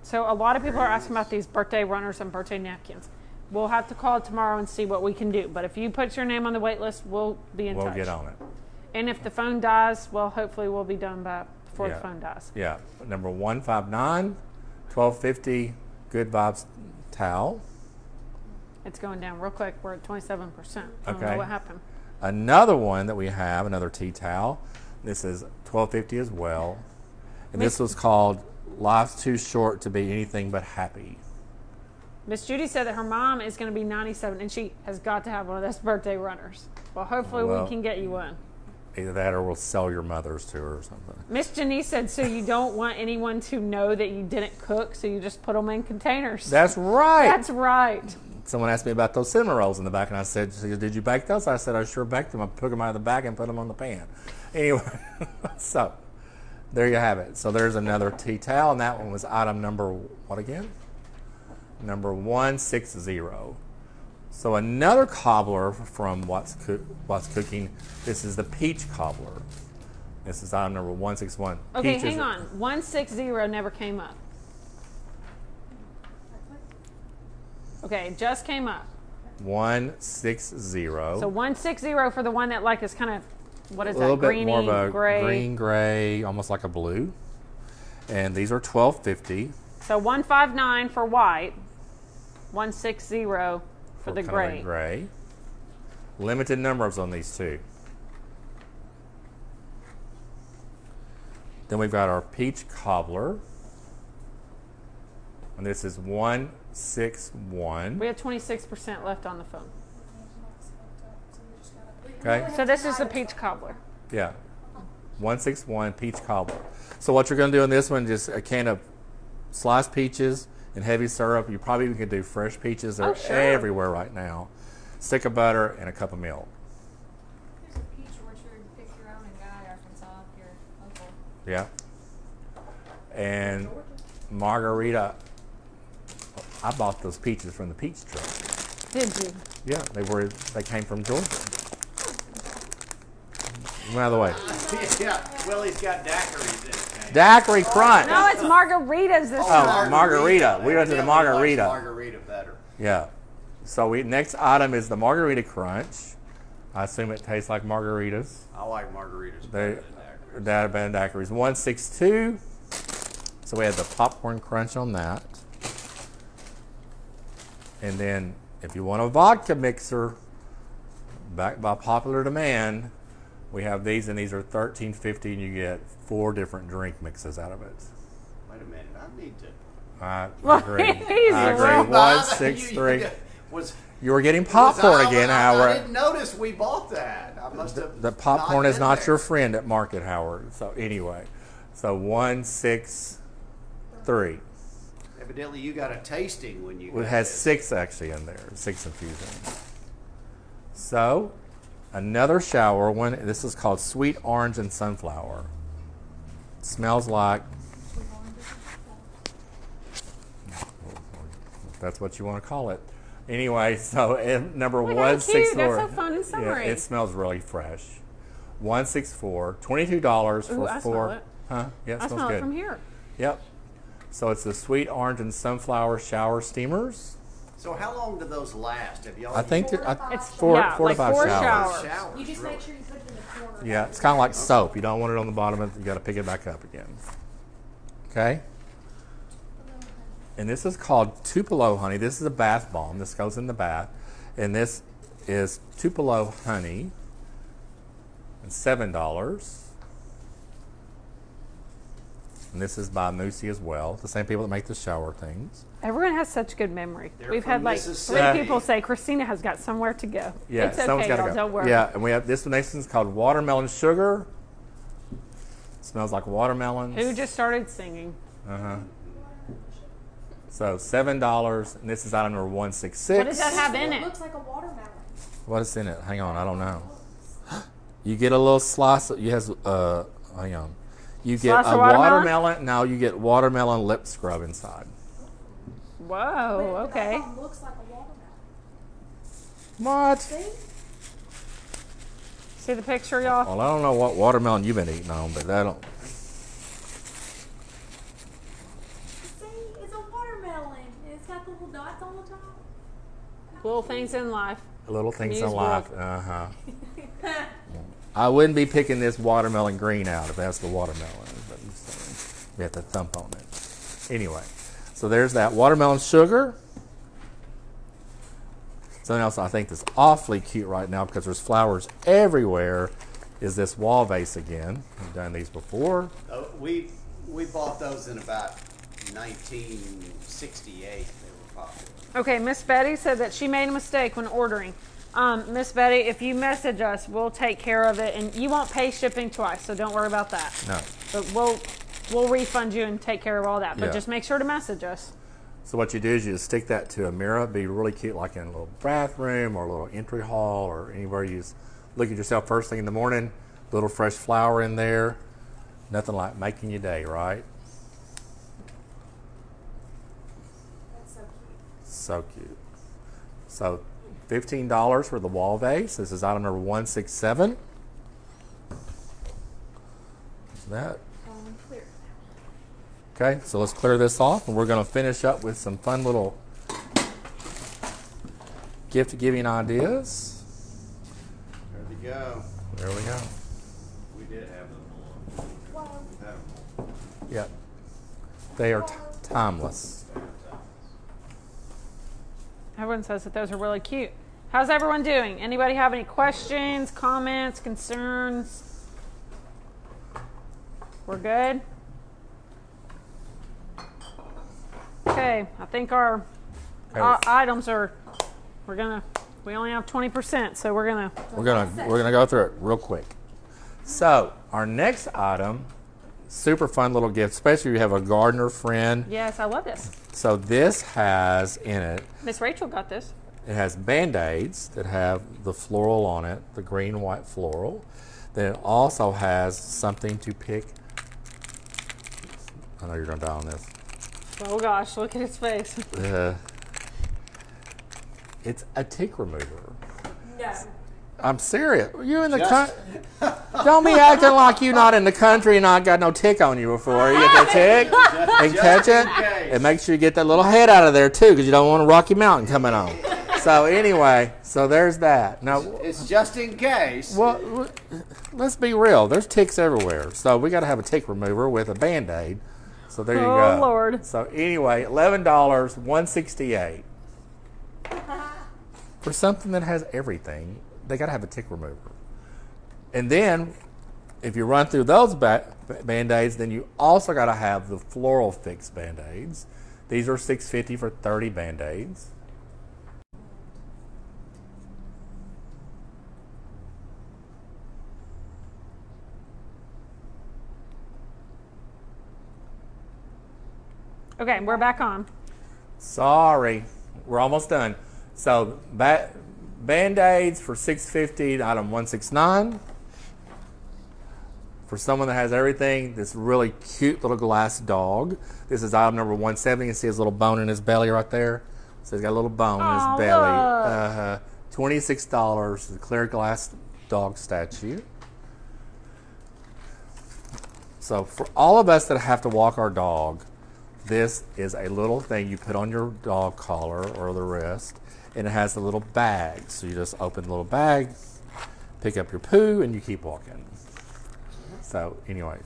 So a lot of people are asking about these birthday runners and birthday napkins. We'll have to call tomorrow and see what we can do. But if you put your name on the wait list, we'll be in We'll touch. get on it. And if the phone dies, well, hopefully we'll be done by before Yeah. the phone dies. Yeah, number 159, 1250, Good Vibes Towel. It's going down real quick. We're at 27%. I don't Okay. know what happened. Another one that we have, another tea towel. This is 1250 as well. And this was called Life's Too Short to Be Anything But Happy. Miss Judy said that her mom is going to be 97 and she has got to have one of those birthday runners. Well, hopefully Well- we can get you one. Either that or we'll sell your mother's to her or something. Miss Janice said, so you don't want anyone to know that you didn't cook, so you just put them in containers. That's right. That's right. Someone asked me about those cinnamon rolls in the back, and I said, Did you bake those? I said, I sure baked them. I took them out of the bag and put them on the pan. Anyway, so there you have it. So there's another tea towel, and that one was item number what again? Number 160. So another cobbler from What's, Coo- What's Cooking. This is the peach cobbler. This is item number 161. Okay, Peach hang on. 160 never came up. Okay, it just came up. 160. So 160 for the one that like is kind of what is a little that? bit Greeny, more of a gray. green gray, almost like a blue. And these are twelve fifty So 159 for white, 160 for, the kind gray. gray. Limited numbers on these two. Then we've got our peach cobbler, and this is one six one. We have 26% left on the phone. Okay. So this is the peach cobbler. Yeah. 161 peach cobbler. So what you're going to do in this one just a can of sliced peaches and heavy syrup. You probably can do fresh peaches. They're Oh, sure. everywhere right now. Stick of butter and a cup of milk. There's a peach orchard, pick your own in Guy, Arkansas, if you're. Yeah. And margarita. I bought those peaches from the peach truck. Did you? Yeah, they were they came from Georgia. By the way, yeah, Willie's got daiquiris in it. man. daiquiri crunch. No, it's margaritas this Oh, time. margarita. We went to the margarita. Margarita better. Yeah. So we next item is the margarita crunch. I assume it tastes like margaritas. I like margaritas They better than daiquiris. that been daiquiris. One six two. So we had the popcorn crunch on that. And then if you want a vodka mixer, back by popular demand, we have these and these are thirteen fifty and you get four different drink mixes out of it. Wait a minute, I need to. I agree. he's I agree. wrong. One six You- three. Was You were getting popcorn I- again, I, I didn't notice we bought that. I must have. The popcorn is not there. your friend at Market, Howard. So anyway, so one six three. Evidently, you got a tasting when you. It got has this. six actually in there, six infusions. So another shower one. This is called Sweet Orange and Sunflower. Smells like. That's what you want to call it. Anyway, so eh, number my God, one cute. four. That's so fun and summery. Yeah, it smells really fresh. One six four. Twenty two dollars Ooh, for I four. smell it. Huh? Yeah, it I smells smell good. it from here. Yep. So it's the sweet orange and sunflower shower steamers. So how long do those last? Have y'all? I think Four that- to I- five It's four, yeah, four like to five four showers. showers. showers. You just really. make sure you put it in the corner. Yeah, it's kind of like soap. You don't want it on the bottom. of it. You got to pick it back up again. Okay. And this is called Tupelo honey. This is a bath bomb. This goes in the bath, and this is Tupelo honey. It's seven dollars. And this is by Musee as well. The same people that make the shower things. Everyone has such good memory. They're We've had like three people say Christina has got somewhere to go. Yeah, it's someone's okay, gotta y'all. go. Don't worry. Yeah, and we have this one next one's called watermelon sugar. Smells like watermelons. Who just started singing? Uh huh. So seven dollars, and this is item number one six six. What does that have in It it? looks like a watermelon. What is in it? Hang on, I don't know. You get a little slice. Of, you has uh, hang on. You get Slice a of watermelon? watermelon. No, you get watermelon lip scrub inside. Whoa. But Okay. That looks like a watermelon. What? See? See the picture, y'all? Well, I don't know what watermelon you've been eating on, but that don't. See? It's a watermelon. and It's got the little dots on the top. Little things in life. Little things in News life. Uh huh. I wouldn't be picking this watermelon green out if that's the watermelon. But I'm just saying, we have to thump on it. Anyway, so there's that watermelon sugar. Something else I think that's awfully cute right now because there's flowers everywhere is this wall vase again. We've done these before. Oh, we We bought those in about 1968. They were popular. Okay, Miss Betty said that she made a mistake when ordering. Um, Miss Betty, if you message us, we'll take care of it, and you won't pay shipping twice, so don't worry about that. No. But we'll we'll refund you and take care of all that. But Yeah. just make sure to message us. So what you do is you just stick that to a mirror, be really cute, like in a little bathroom or a little entry hall or anywhere you look at yourself first thing in the morning, little fresh flower in there. Nothing like making your day, right? That's so cute. So cute. So fifteen dollars for the wall vase. This is item number one six seven. That okay. So let's clear this off, and we're going to finish up with some fun little gift giving ideas. There we go. There we go. We did have them on. Wow. We've them on. Yep. They are t- timeless. Everyone says that those are really cute. How's everyone doing? Anybody have any questions, comments, concerns? We're good? Okay, I think our uh, items are, we're gonna, we only have 20%, so we're gonna, We're gonna we're gonna go through it real quick. So our next item, super fun little gift, especially if you have a gardener friend. yes, I love this. So this has in it Miss Rachel got this. It has band-aids that have the floral on it, the green white floral. Then it also has something to pick. I know you're gonna die on this. Oh gosh, look at his face. Uh, it's a tick remover. No. I'm serious. You in the country? Don't be acting like you not in the country and not got no tick on you before. You get that tick and catch it, and make sure you get that little head out of there too, because you don't want a Rocky Mountain coming on. So anyway, so there's that. Now, It's just in case. Well, let's be real. There's ticks everywhere, so we got to have a tick remover with a band aid. So there you Oh, go. Oh Lord. So anyway, eleven dollars, one sixty eight for something that has everything. They got to have a tick remover, and then if you run through those ba- band aids, then you also got to have the floral fix band aids. These are six fifty for thirty band aids. Okay, we're back on. Sorry, we're almost done. So ba- band-aids for 650 item 169. For someone that has everything, this really cute little glass dog. This is item number 170. You can see his little bone in his belly right there. So he's got a little bone in his belly. Uh, $26, the clear glass dog statue. So for all of us that have to walk our dog, this is a little thing you put on your dog collar or the wrist, and it has a little bag. So you just open the little bag, pick up your poo, and you keep walking. So anyway,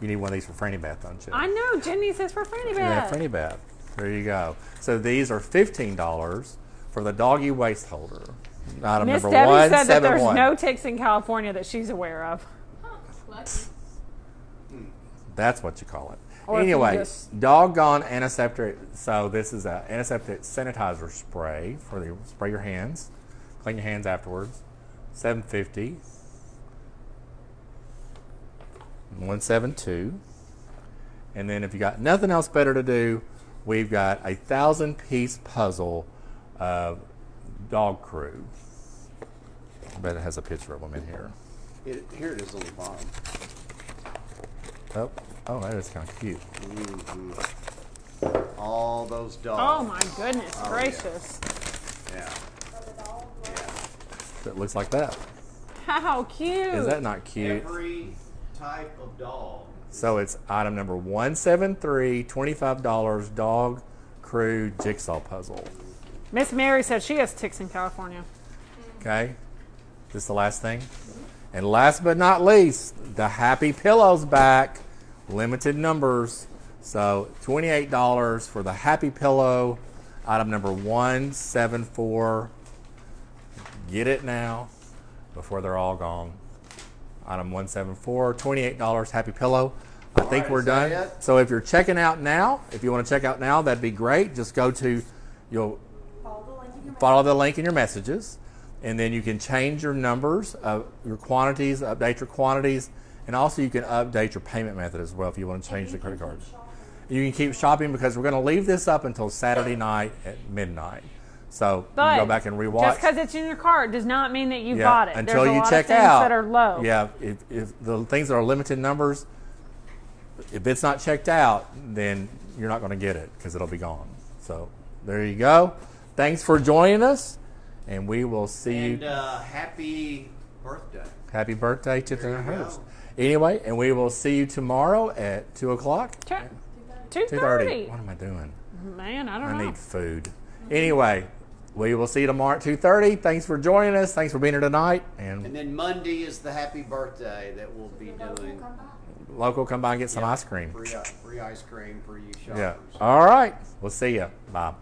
you need one of these for Franny Bath, don't you? I know, Jenny says for Fanny Yeah, Bath. Franny Bath. There you go. So these are fifteen dollars for the doggy waste holder. Item Miss number Debbie one said that there's one. no ticks in California that she's aware of. Lucky. That's what you call it. Or anyway, just- doggone antiseptic. So this is a antiseptic sanitizer spray for the spray your hands, clean your hands afterwards. Seven fifty. One seven two. And then if you got nothing else better to do, we've got a thousand piece puzzle of dog crew. I bet it has a picture of them in here. It, here it is on the bottom. Oh, oh, that is kind of cute. Mm-hmm. All those dogs. Oh my goodness oh, yeah. gracious. Yeah. It looks like that. How cute. Is that not cute? Every type of dog. So it's item number 173, $25 dog crew jigsaw puzzle. Miss Mary said she has ticks in California. Okay? This is the last thing. And last but not least, the Happy Pillow's back. Limited numbers. So $28 for the Happy Pillow, item number 174. Get it now before they're all gone. Item 174, $28 Happy Pillow. I All think right, we're done. it? So if you're checking out now, if you want to check out now, that'd be great. Just go to, you'll Follow the link in your follow the link in your messages, and then you can change your numbers, uh, your quantities, update your quantities, and also you can update your payment method as well if you want to change the credit cards. You can keep shopping because we're going to leave this up until Saturday night at midnight. So you can go back and rewatch. Just because it's in your cart does not mean that you Yeah, bought it. until There's a you lot check of things out that are low. Yeah, if, if the things that are limited numbers, if it's not checked out, then you're not going to get it because it'll be gone. So there you go. Thanks for joining us, and we will see And you. uh, happy birthday. Happy birthday to the There you go. host. Anyway, and we will see you tomorrow at two o'clock. Two Two thirty. thirty. What am I doing? Man, I don't I know. I need food. Anyway, we will see you tomorrow at two thirty. Thanks for joining us. Thanks for being here tonight. And And then Monday is the happy birthday that we'll be doing. local, come by and get some Yeah, ice cream. Free, i- free ice cream for you shoppers. Yeah. All right. We'll see you. Bye.